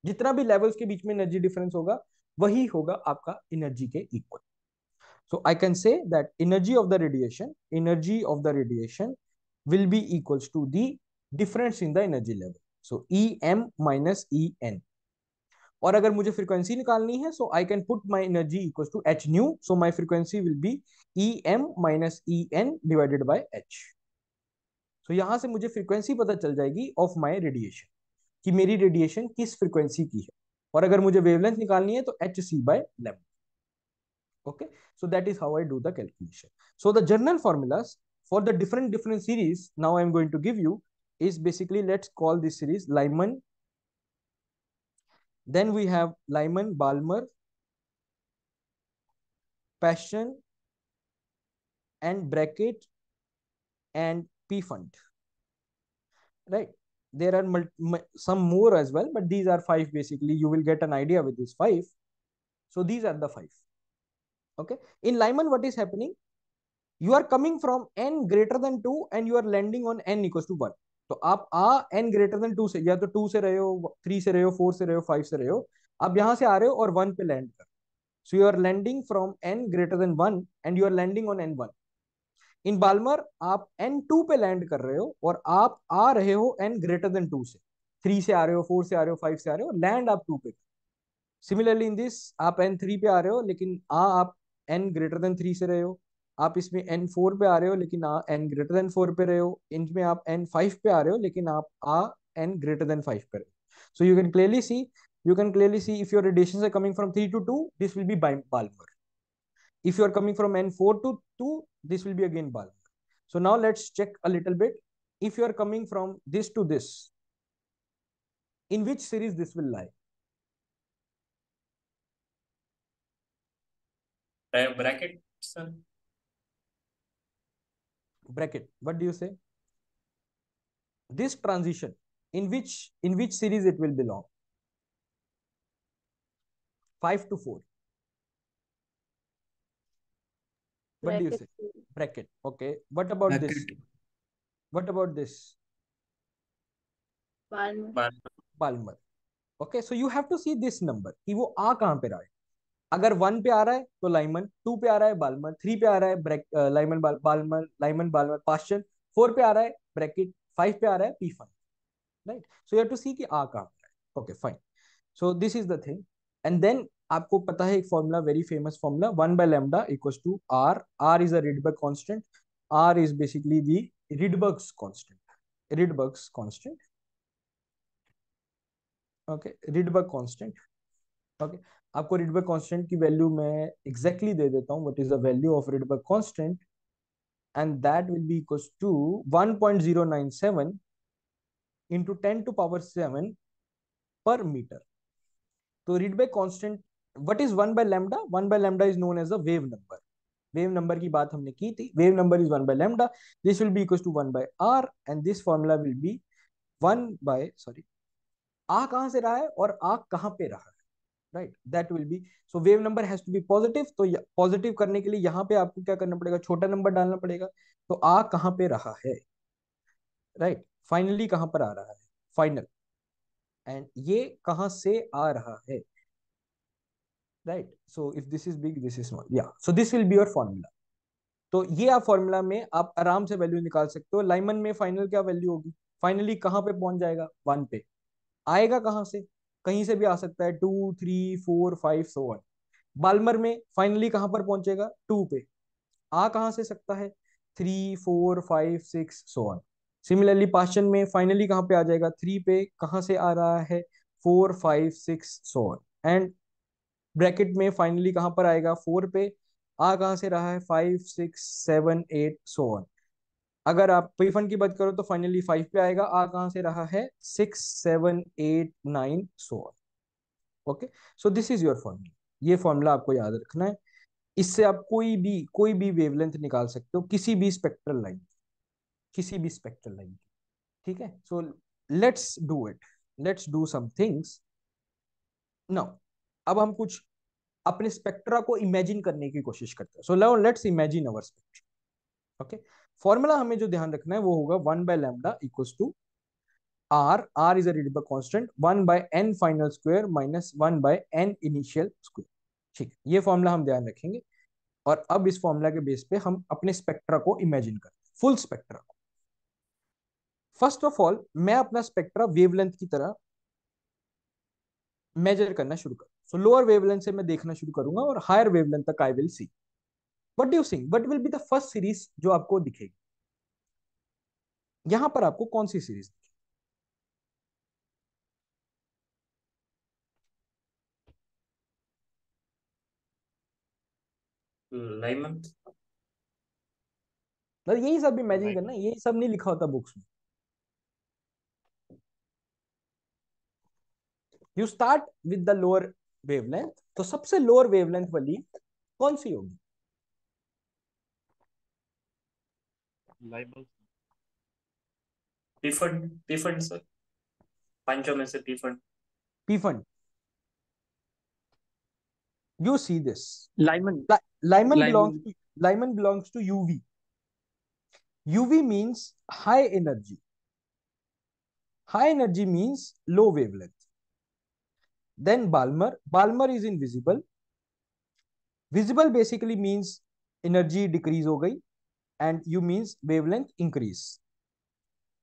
Speaker 1: जितना भी लेवल्स के बीच में एनर्जी डिफरेंस होगा, वही होगा आपका एनर्जी के equal so so i can say that energy of the radiation, energy of the radiation will be equals to the difference in the energy level. So em minus en और अगर मुझे frequency निकालनी है so I can put my energy equal to h nu so my frequency will be E m minus E n divided by h so यहाँ से मुझे frequency पता चल जाएगी ऑफ़ माई रेडिएशन कि मेरी रेडिएशन किस फ्रीक्वेंसी की है। और अगर मुझे वेवलेंथ निकालनी है तो h c by lambda okay? So that is how i do the calculation. So the general formulas for the different different series, now i'm going to give you, is basically let's call this series lyman then we have lyman balmer Paschen and Brackett and Pfund right? There are some more as well but these are five basically. You will get an idea with these five. So these are the five. Okay? In lyman what is happening? You are coming from n greater than 2 and you are landing on n equals to 1 तो आप आ n greater than 2 से, या तो 2 से रहे हो 3 से रहे हो 4 से रहे हो 5 से रहे हो, आप यहाँ से आ रहे हो और 1 पे लैंड कर। So you are landing from n greater than 1 and you are landing on n1 in Balmer आप n2 पे लैंड कर रहे हो और आप आ रहे हो एन ग्रेटर than 2 से। 3 से आ रहे हो फोर से आ रहे हो फाइव से आ रहे हो लैंड आप टू पे सिमिलरली इन दिस आप एन थ्री पे आ रहे हो, लेकिन आ आप एन ग्रेटर देन थ्री से रहे हो। आप इसमें एन फोर पे आ रहे हो, लेकिन आ एन ग्रेटर देन फोर पे रहे हो। इनमें आप एन फाइव पे आ रहे हो, लेकिन आप आ एन ग्रेटर देन फाइव पे so you can clearly see you can clearly see if your radiation are coming from three to two this will be Balmer if you are coming from N four to two this will be again Balmer so now let's check a little bit if you are coming from this to this in which series this will
Speaker 3: like bracket
Speaker 1: sir Brackett. What do you say? This transition in which in which series it will belong? 5 to 4 what Brackett. do you say? Brackett. Okay. What about
Speaker 2: Brackett.
Speaker 1: this? What about this?
Speaker 6: Palmer.
Speaker 1: Palmer. Okay so you have to see this number. Ki wo a kahan pe raha अगर one पे आ रहा है तो Lyman to पे आ रहा है बालमर थ्री पे आ रहा है Brackett Lyman Balmer, Balmer Lyman Balmer Paschen four पे आ रहा है ब्रैकेट फाइव पे आ रहा है Pfund right? So you to see कि आ कहाँ okay fine so this is the thing and then आपको पता है एक formula very famous formula one by lambda equals to R R is a Rydberg constant R is basically the Rydberg's constant Rydberg's constant okay Rydberg constant okay आपको Rydberg constant की value मैं exactly दे देता हूँ what is the value of Rydberg constant and that will be equals to 1.097 into 10 to power 7 per metre तो Rydberg constant what is 1 by lambda 1 by lambda is known as a wave number wave number की बात हमने की थी। Wave number is 1 by lambda this will be equals to 1 by r and this formula will be 1 by sorry r कहाँ से रहा है और r कहाँ पे रहा है? Right that will be so wave number has to be positive तो पॉजिटिव करने के लिए यहाँ पे आपको क्या करना पड़ेगा? छोटा नंबर डालना पड़ेगा। तो आ कहाँ पे रहा है? Right right? फाइनली कहाँ पर आ रहा है? फाइनल एंड ये कहाँ से आ रहा है? Right so if this is big this is small या so this will be your formula तो ये आप फॉर्मूला में आप आराम से वैल्यू निकाल सकते हो। लाइमन में फाइनल क्या वैल्यू होगी? फाइनली कहाँ पे पहुँच जाएगा? वन पे. आएगा कहाँ से? कहीं से भी आ सकता है two three four five so one Balmer में फाइनली कहाँ पर पहुंचेगा? टू पे. आ कहाँ से सकता है? Three four five six so one similarly Paschen में फाइनली कहाँ पे आ जाएगा? थ्री पे कहाँ से आ रहा है? Four five six so one and Brackett में फाइनली कहाँ पर आएगा? फोर पे. आ कहाँ से रहा है? Five six seven eight so one अगर आप पेफन की बात करो तो फाइनली फाइव पे आएगा। आ कहाँ से रहा है? Six seven eight nine so okay so this is your formula ये फॉर्मूला आपको याद रखना है। इससे आप कोई भी कोई भी वेवलेंथ निकाल सकते हो किसी भी स्पेक्ट्रल लाइन किसी भी स्पेक्ट्रल लाइन ठीक है? So let's do it let's do some things now अब हम कुछ अपने स्पेक्ट्रा को इमेजिन करने की कोशिश करते हैं। So let's imagine our spectra okay formula हमें जो ध्यान रखना है वो होगा one by lambda equals to R R is a constant one by n final square minus one by n initial square ठीक है, ये फॉर्मूला हम ध्यान रखेंगे। और अब इस फॉर्मूला के बेस पे हम अपने स्पेक्ट्रा को इमेजिन करते हैं फुल स्पेक्ट्रा को। फ़र्स्ट ऑफ़ ऑल मैं अपना स्पेक्ट्रा वेवलेंथ की तरह मेजर करना शुरू करूँ सो लोअर वेवलेंथ से मैं देखना शुरू करूँगा और हायर वेवलेंथ तक I will see what do sing what will be the first series जो आपको दिखेगी? यहाँ पर आपको कौन सी सीरीज़ मतलब यही सब इमेजिन करना यही सब नहीं लिखा होता बुक्स में। You start with the lower wavelength तो सबसे लोअर वेवलेंथ वाली कौन सी होगी?
Speaker 5: लाइमल
Speaker 3: P-fund, P-fund, पाँचों में से P-fund.
Speaker 1: P-fund. You see this.
Speaker 10: Lyman.
Speaker 1: Li Lyman,
Speaker 10: Lyman.
Speaker 1: belongs to Lyman belongs to UV. UV means high energy. High energy means low wavelength. Then Balmer. Balmer is invisible. Visible basically means energy decrease हो गई and u means wavelength increase.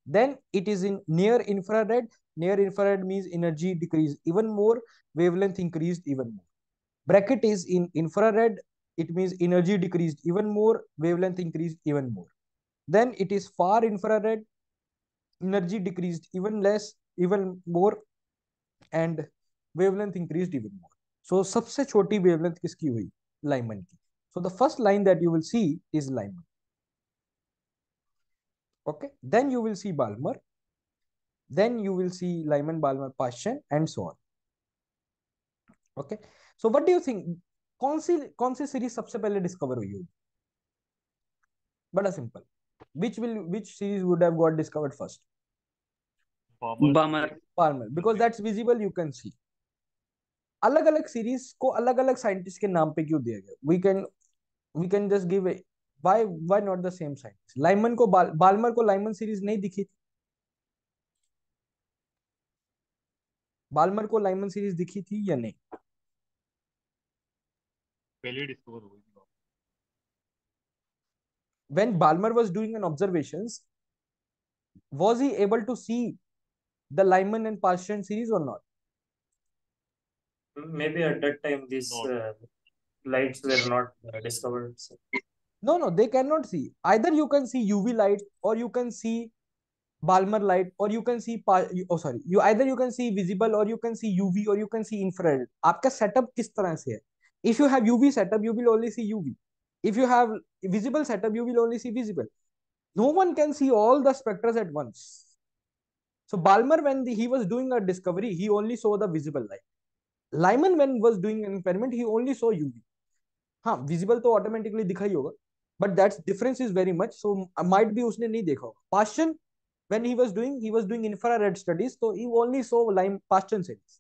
Speaker 1: Then it is in near infrared. Near infrared means energy decrease even more, wavelength increased even more. Brackett is in infrared. It means energy decreased even more, wavelength increased even more. Then it is far infrared. Energy decreased even less, even more, and wavelength increased even more. So सबसे छोटी wavelength किसकी हुई? Lyman की. So the first line that you will see is Lyman Okay. Then you will see Balmer. Then you will see Lyman Balmer Paschen and so on. Okay. So what do you think? कौन सी कौन सी series सबसे पहले discover हुई होगी बड़ा simple which will which series would have got discovered first
Speaker 10: Balmer.
Speaker 1: Palmer because that's visible you can see अलग अलग series को अलग अलग साइंटिस्ट के नाम पे क्यों दिया गया we can we can just give why why not the same scientist Lyman को बाल, बालमर को लाइमन सीरीज़ नहीं दिखी थी बालमर को लाइमन सीरीज़ दिखी थी या नहीं
Speaker 5: पहले डिस्कवर हुई थी
Speaker 1: when balmer was doing an observations was he able to see the lyman and Paschen series or not
Speaker 3: Maybe at that time these uh, lights were not uh, discovered. sir.
Speaker 1: No no they cannot see either you can see uv light or you can see balmer light or you can see oh sorry you either you can see visible or you can see uv or you can see infrared आपका setup किस तरह से है if you have uv setup you will only see uv if you have visible setup you will only see visible no one can see all the spectra at once so balmer when the, he was doing a discovery he only saw the visible light lyman when was doing an experiment he only saw uv हाँ visible तो automatically दिखा ही होगा but that difference is very much so uh, might be usne nahi dekha hoga. Paschen when he was doing he was doing infrared studies so he only saw lime Paschen series.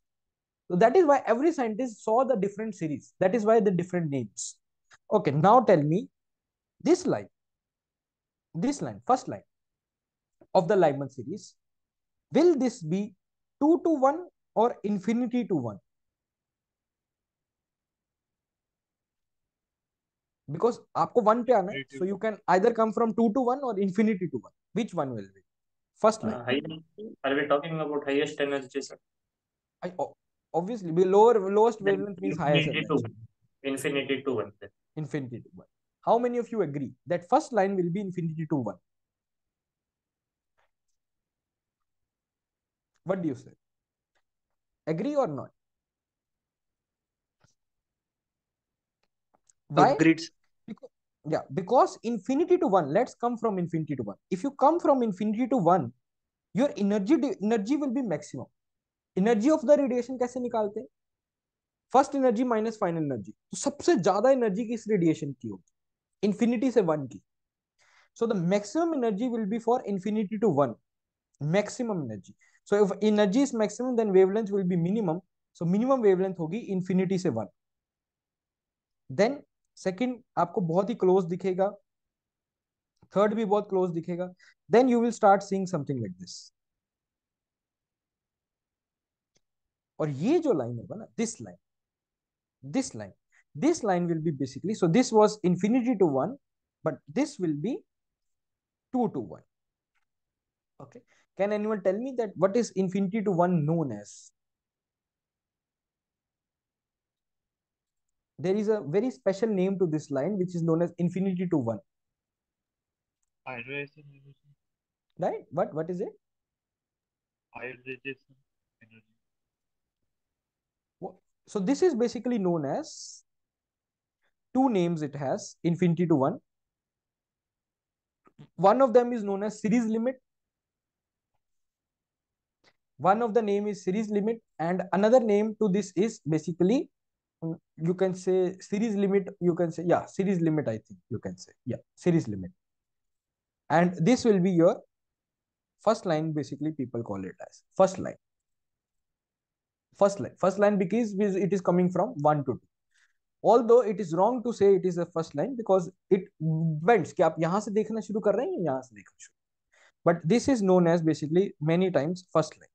Speaker 1: So that is why every scientist saw the different series. That is why the different names. Okay now tell me this line this line first line of the lyman series will this be 2 to 1 or infinity to 1 because आपको 1 पे आना है
Speaker 5: Infinity
Speaker 1: so you can either come from 2 to 1 or infinity to 1 which one will be first line
Speaker 3: Uh, high, are we talking about highest energy, sir?
Speaker 1: I, o- obviously the lower lowest
Speaker 3: Then
Speaker 1: wavelength means highest
Speaker 3: infinity to
Speaker 1: energy
Speaker 3: one. Infinity to one. then.
Speaker 1: infinity to 1 how many of you agree that first line will be infinity to 1 what do you say agree or not why
Speaker 10: Agreed.
Speaker 1: because, Yeah, because infinity to 1 let's come from infinity to 1 if you come from infinity to 1 your energy energy will be maximum. Energy of the radiation निकालते? हैं first energy minus final energy तो सबसे ज़्यादा energy किस radiation की होगी? Infinity से one की. So the maximum energy will be for infinity to one maximum energy so if energy is maximum then wavelength will be minimum so minimum wavelength होगी infinity से वन देन सेकेंड आपको बहुत ही close दिखेगा। Third भी बहुत close दिखेगा। Then you will start seeing something like this और ये जो लाइन होगा ना this line this line this line will be basically so this was infinity to one but this will be two to one okay can anyone tell me that what is infinity to one known as there is a very special name to this line which is known as infinity to 1
Speaker 5: ionization energy.
Speaker 1: Right? What what is it?
Speaker 5: Ionization energy.
Speaker 1: So this is basically known as two names it has infinity to 1 one of them is known as series limit. One of the name is series limit and another name to this is basically you can say series limit you can say yeah series limit i think you can say yeah series limit and this will be your first line basically people call it as first line first line first line because it is coming from 1 to 2 although it is wrong to say it is a first line because it depends कि आप यहाँ से देखना शुरू कर रहे हैं या यहाँ से देखना शुरू but this is known as basically many times first line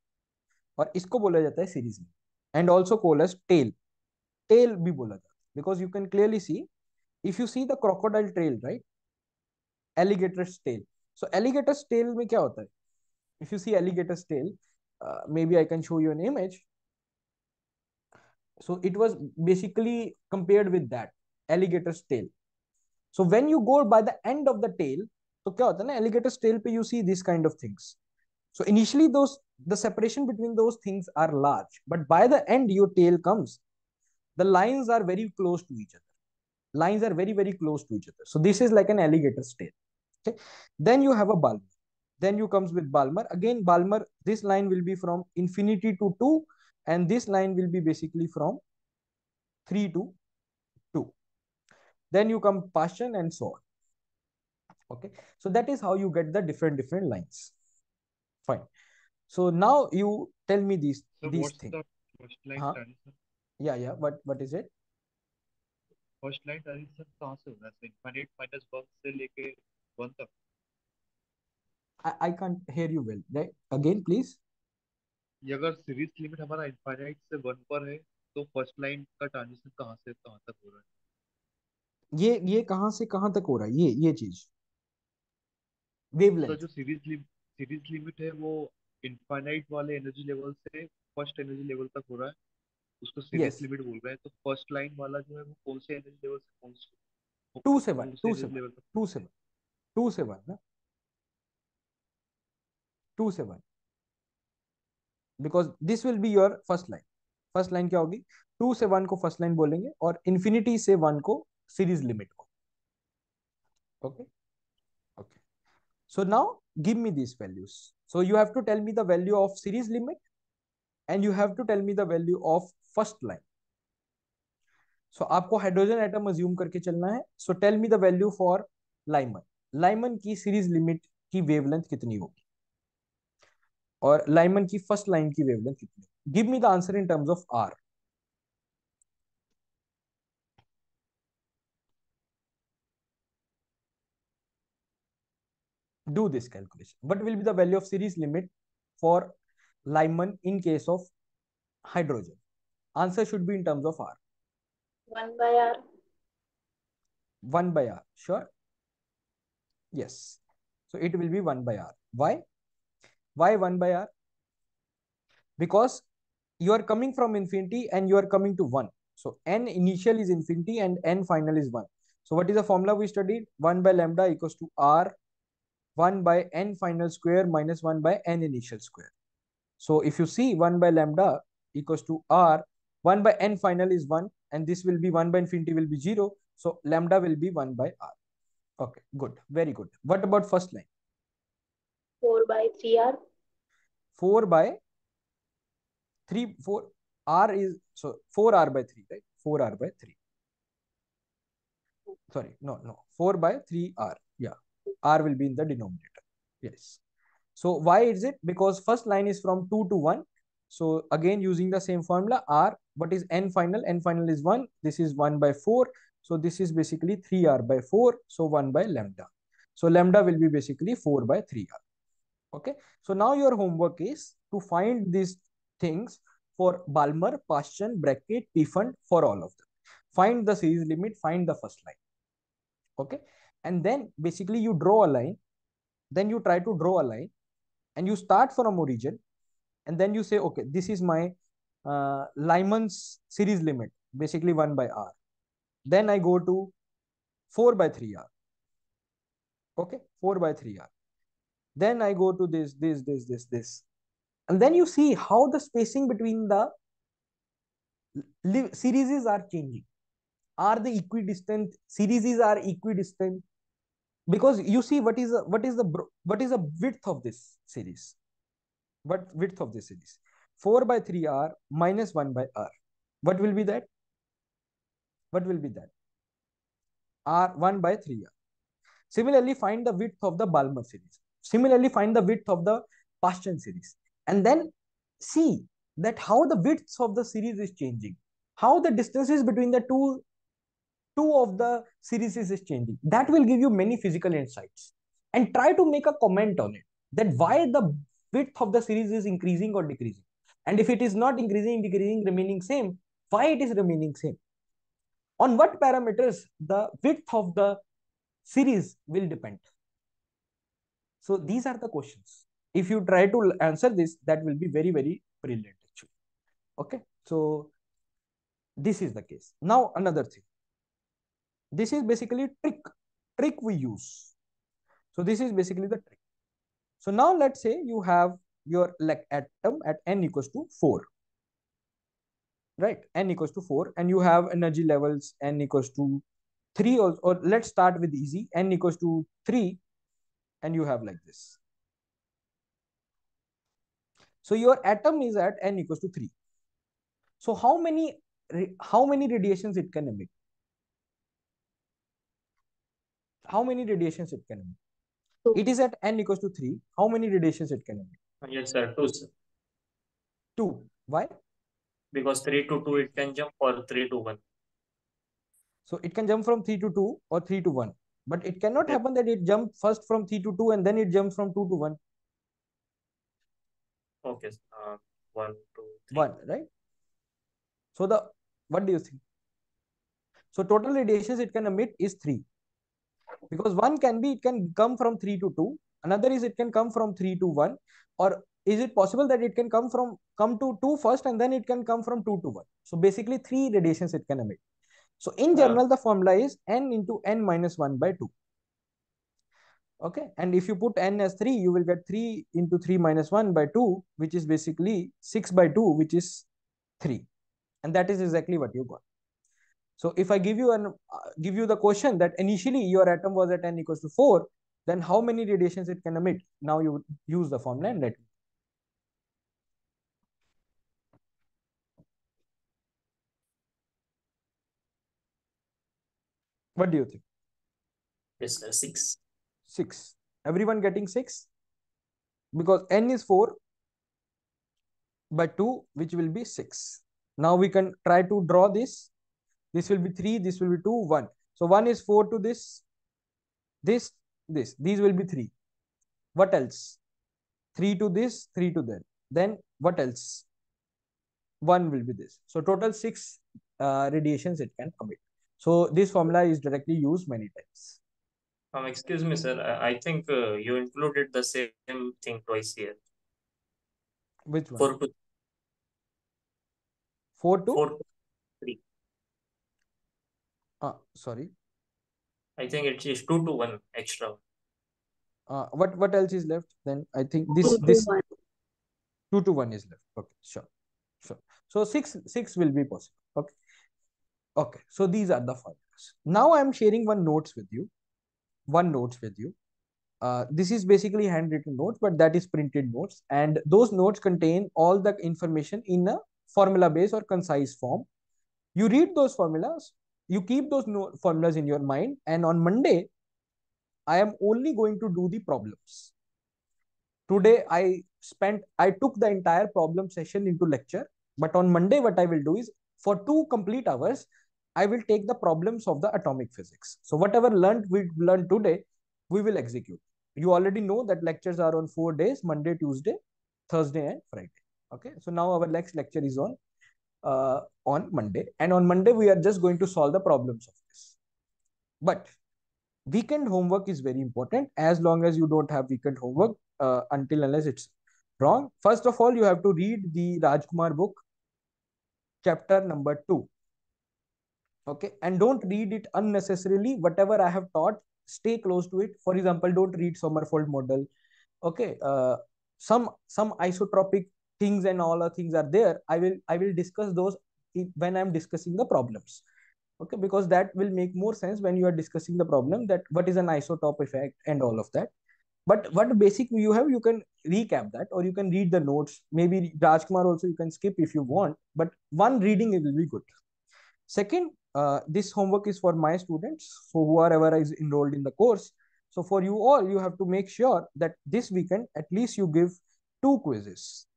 Speaker 1: और इसको बोला जाता है सीरीज में and also call as tell tell भी बोला जाता है because you can clearly see if you see the crocodile trail right alligators tell so alligator's tail में क्या होता है if you see alligator's tail uh, maybe i can show you an image so it was basically compared with that alligator's tail so when you go by the end of the tail तो क्या होता है ना alligator's tail पे you see this kind of things so initially those the separation between those things are large but by the end your tail comes the lines are very close to each other. Lines are very very close to each other. So this is like an alligator's tail okay? Then you have a balmer. Then you comes with balmer. Again balmer this line will be from infinity to 2 and this line will be basically from 3 to 2 then you come Paschen and so on. Okay? So that is how you get the different different lines. Fine. So now you tell me these
Speaker 5: So
Speaker 1: these things.
Speaker 5: the
Speaker 1: yeah yeah. What what is it?
Speaker 5: First line transition कहाँ से होना है? Infinite minus one से लेके one तक।
Speaker 1: I I can't hear you well. Right? Again please.
Speaker 5: ये अगर series limit हमारा इनफाइनाइट से वन पर है तो फ़र्स्ट लाइन का ट्रांजिशन कहाँ से कहाँ तक हो रहा है?
Speaker 1: ये ये कहाँ से कहाँ तक हो रहा है? ये ये चीज़। वेवलेंथ
Speaker 5: जो सीरीज़ सीरीज़ लिमिट है वो इनफाइनाइट वाले एनर्जी लेवल से फ़र्स्ट एनर्जी लेवल तक हो रहा है। उसको सीरीज़ लिमिट बोल रहे हैं तो फ़र्स्ट लाइन वाला जो है वो कौन से एनर्जी लेवल से कौन से
Speaker 1: टू से वन
Speaker 5: से
Speaker 1: टू से वन टू से वन टू से वन ना। टू से one because this will be your first line first line क्या होगी? टू से वन को फ़र्स्ट लाइन बोलेंगे और इन्फिनिटी से वन को सीरीज़ लिमिट को। Okay okay so now give me these values. So you have to tell me the value of series limit and you have to tell me the value of first line. So आपको hydrogen atom assume करके चलना है। So tell me the value for Lyman Lyman की series limit की wavelength कितनी होगी? और Lyman की फ़र्स्ट लाइन की वेवलेंथ कितनी give me the answer in terms of R do this calculation what will be the value of series limit for lyman in case of hydrogen Answer should be in terms of R.
Speaker 6: 1 by R.
Speaker 1: 1 by R. Sure? Yes. So it will be 1 by R. Why? Why 1 by R? Because you are coming from infinity and you are coming to 1. So n initial is infinity and n final is 1. So what is the formula we studied? 1 by lambda equals to R 1 by n final square minus 1 by n initial square. So if you see 1 by lambda equals to r, 1 by n final is 1 and this will be 1 by infinity will be 0. So lambda will be 1 by r. Okay, good. Very good. What about first line?
Speaker 6: 4 by 3R.
Speaker 1: 4 by 3, 4, r is, so 4r by 3, right? 4r by 3. Sorry, no, no. 4 by 3r. Yeah. r will be in the denominator yes so why is it because first line is from 2 to 1 so again using the same formula r what is n final n final is 1 this is 1 by 4 so this is basically 3r by 4 so 1 by lambda. So lambda will be basically 4 by 3r okay? So now your homework is to find these things for balmer Paschen, Brackett pfund for all of them. Find the series limit find the first line. Okay? And then basically you draw a line. Then you try to draw a line. And you start from a origin and then you say okay this is my uh, Lyman's series limit basically 1 by r. Then I go to 4 by 3r okay 4 by 3r then I go to this this this this this. And then you see how the spacing between the series are changing. Are the equidistant? Series are equidistant? Because you see what is the, what is the what is the width of this series what width of this series? 4 by 3r minus 1 by r. What will be that? What will be that? R 1 by 3r similarly find the width of the balmer series. Similarly find the width of the Paschen series. And then see that how the widths of the series is changing. How the distances between the two two of the series is changing. That will give you many physical insights. And try to make a comment on it that why the width of the series is increasing or decreasing. And if it is not increasing, decreasing, remaining same, why it is remaining same? On what parameters the width of the series will depend. So these are the questions. If you try to answer this, that will be very, very brilliant actually. Okay. So this is the case. Now another thing. This is basically trick, trick we use. So this is basically the trick. So now let's say you have your like atom at n equals to 4. Right, n equals to 4 and you have energy levels n equals to 3 or, or let's start with easy n equals to 3 and you have like this. So your atom is at n equals to 3. So how many how many radiations it can emit? how many radiations it can emit? Two. It is at n equals to 3. How many radiations it can emit?
Speaker 3: Yes, sir. 2, sir.
Speaker 1: 2. Why?
Speaker 3: Because 3 to 2 it can jump or 3 to 1.
Speaker 1: So it can jump from 3 to 2 or 3 to 1. But it cannot happen that it jump first from 3 to 2 and then it jumps from 2 to 1.
Speaker 3: Okay. Uh, 1, 2, 3.
Speaker 1: 1, right? So the, what do you think? So total radiations it can emit is 3 because one can be it can come from 3 to 2 another is it can come from 3 to 1 or is it possible that it can come from come to 2 first and then it can come from 2 to 1 so basically three radiations it can emit. So in general the formula is n into n minus 1 by 2 okay? And if you put n as 3 you will get 3 into 3 minus 1 by 2 which is basically 6 by 2 which is 3 and that is exactly what you got so if I give you an uh, give you the question that initially your atom was at n equals to 4, then how many radiations it can emit? Now you use the formula and let me. What do you think?
Speaker 3: Yes, sir. 6.
Speaker 1: 6. Everyone getting 6? Because n is 4 by 2, which will be 6. Now we can try to draw this this will be 3, this will be 2, 1. So 1 is 4 to this, this, this. These will be 3. What else? 3 to this, 3 to that. Then what else? 1 will be this. So total 6 uh, radiations it can commit. So this formula is directly used many times.
Speaker 3: Um, excuse me, sir. I, think uh, you included the same thing twice here.
Speaker 1: Which one?
Speaker 3: 4 to
Speaker 1: 4 to?
Speaker 3: 4 to
Speaker 1: uh, sorry.
Speaker 3: I think it is two to one extra.
Speaker 1: Uh, what what else is left? Then I think this two this to two to one is left. Okay, sure, sure. So six six will be possible. Okay, okay. So these are the formulas. Now I am sharing one notes with you. One notes with you. Uh, this is basically handwritten notes, but that is printed notes, and those notes contain all the information in a formula based or concise form. You read those formulas, you keep those formulas in your mind and on monday i am only going to do the problems. Today i spent i took the entire problem session into lecture but on monday what i will do is for two complete hours i will take the problems of the atomic physics. So whatever learned we learned today we will execute. You already know that lectures are on four days monday tuesday thursday and friday. Okay? So now our next lecture is on uh, on Monday. And on Monday, we are just going to solve the problems of this. But weekend homework is very important as long as you don't have weekend homework uh, until unless it's wrong. First of all, you have to read the Rajkumar book, chapter number two. Okay. And don't read it unnecessarily. Whatever I have taught, stay close to it. For example, don't read Sommerfeld model. Okay. Uh, some some isotropic things and all the things are there i will i will discuss those when i'm discussing the problems. Okay because that will make more sense when you are discussing the problem that what is an isotope effect and all of that. But what basic you have you can recap that or you can read the notes. Maybe rajkumar also you can skip if you want but one reading it will be good. Second uh, this homework is for my students so whoever is enrolled in the course. So for you all you have to make sure that this weekend at least you give two quizzes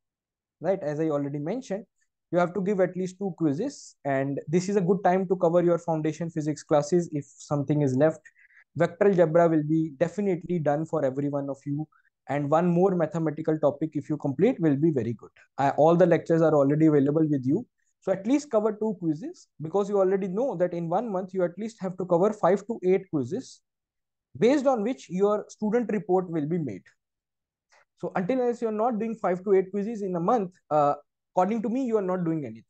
Speaker 1: right? As i already mentioned you have to give at least two quizzes and this is a good time to cover your foundation physics classes if something is left. Vector algebra will be definitely done for every one of you and one more mathematical topic if you complete will be very good. I, all the lectures are already available with you. So at least cover two quizzes because you already know that in one month you at least have to cover five to eight quizzes based on which your student report will be made so until unless you're not doing five to eight quizzes in a month uh, according to me you are not doing anything.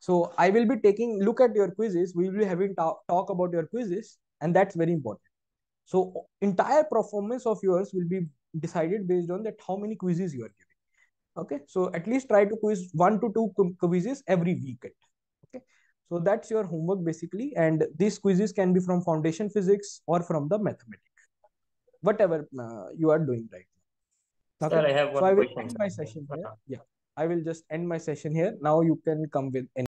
Speaker 1: So i will be taking look at your quizzes. We will be having talk, talk about your quizzes and that's very important. So entire performance of yours will be decided based on that how many quizzes you are giving. Okay? So at least try to quiz one to two quizzes every weekend okay? So that's your homework basically. And these quizzes can be from foundation physics or from the mathematics. Whatever uh, you are doing right?
Speaker 3: Sir, I have one
Speaker 1: so i will
Speaker 3: question.
Speaker 1: end my session here yeah I will just end my session here. Now you can come with any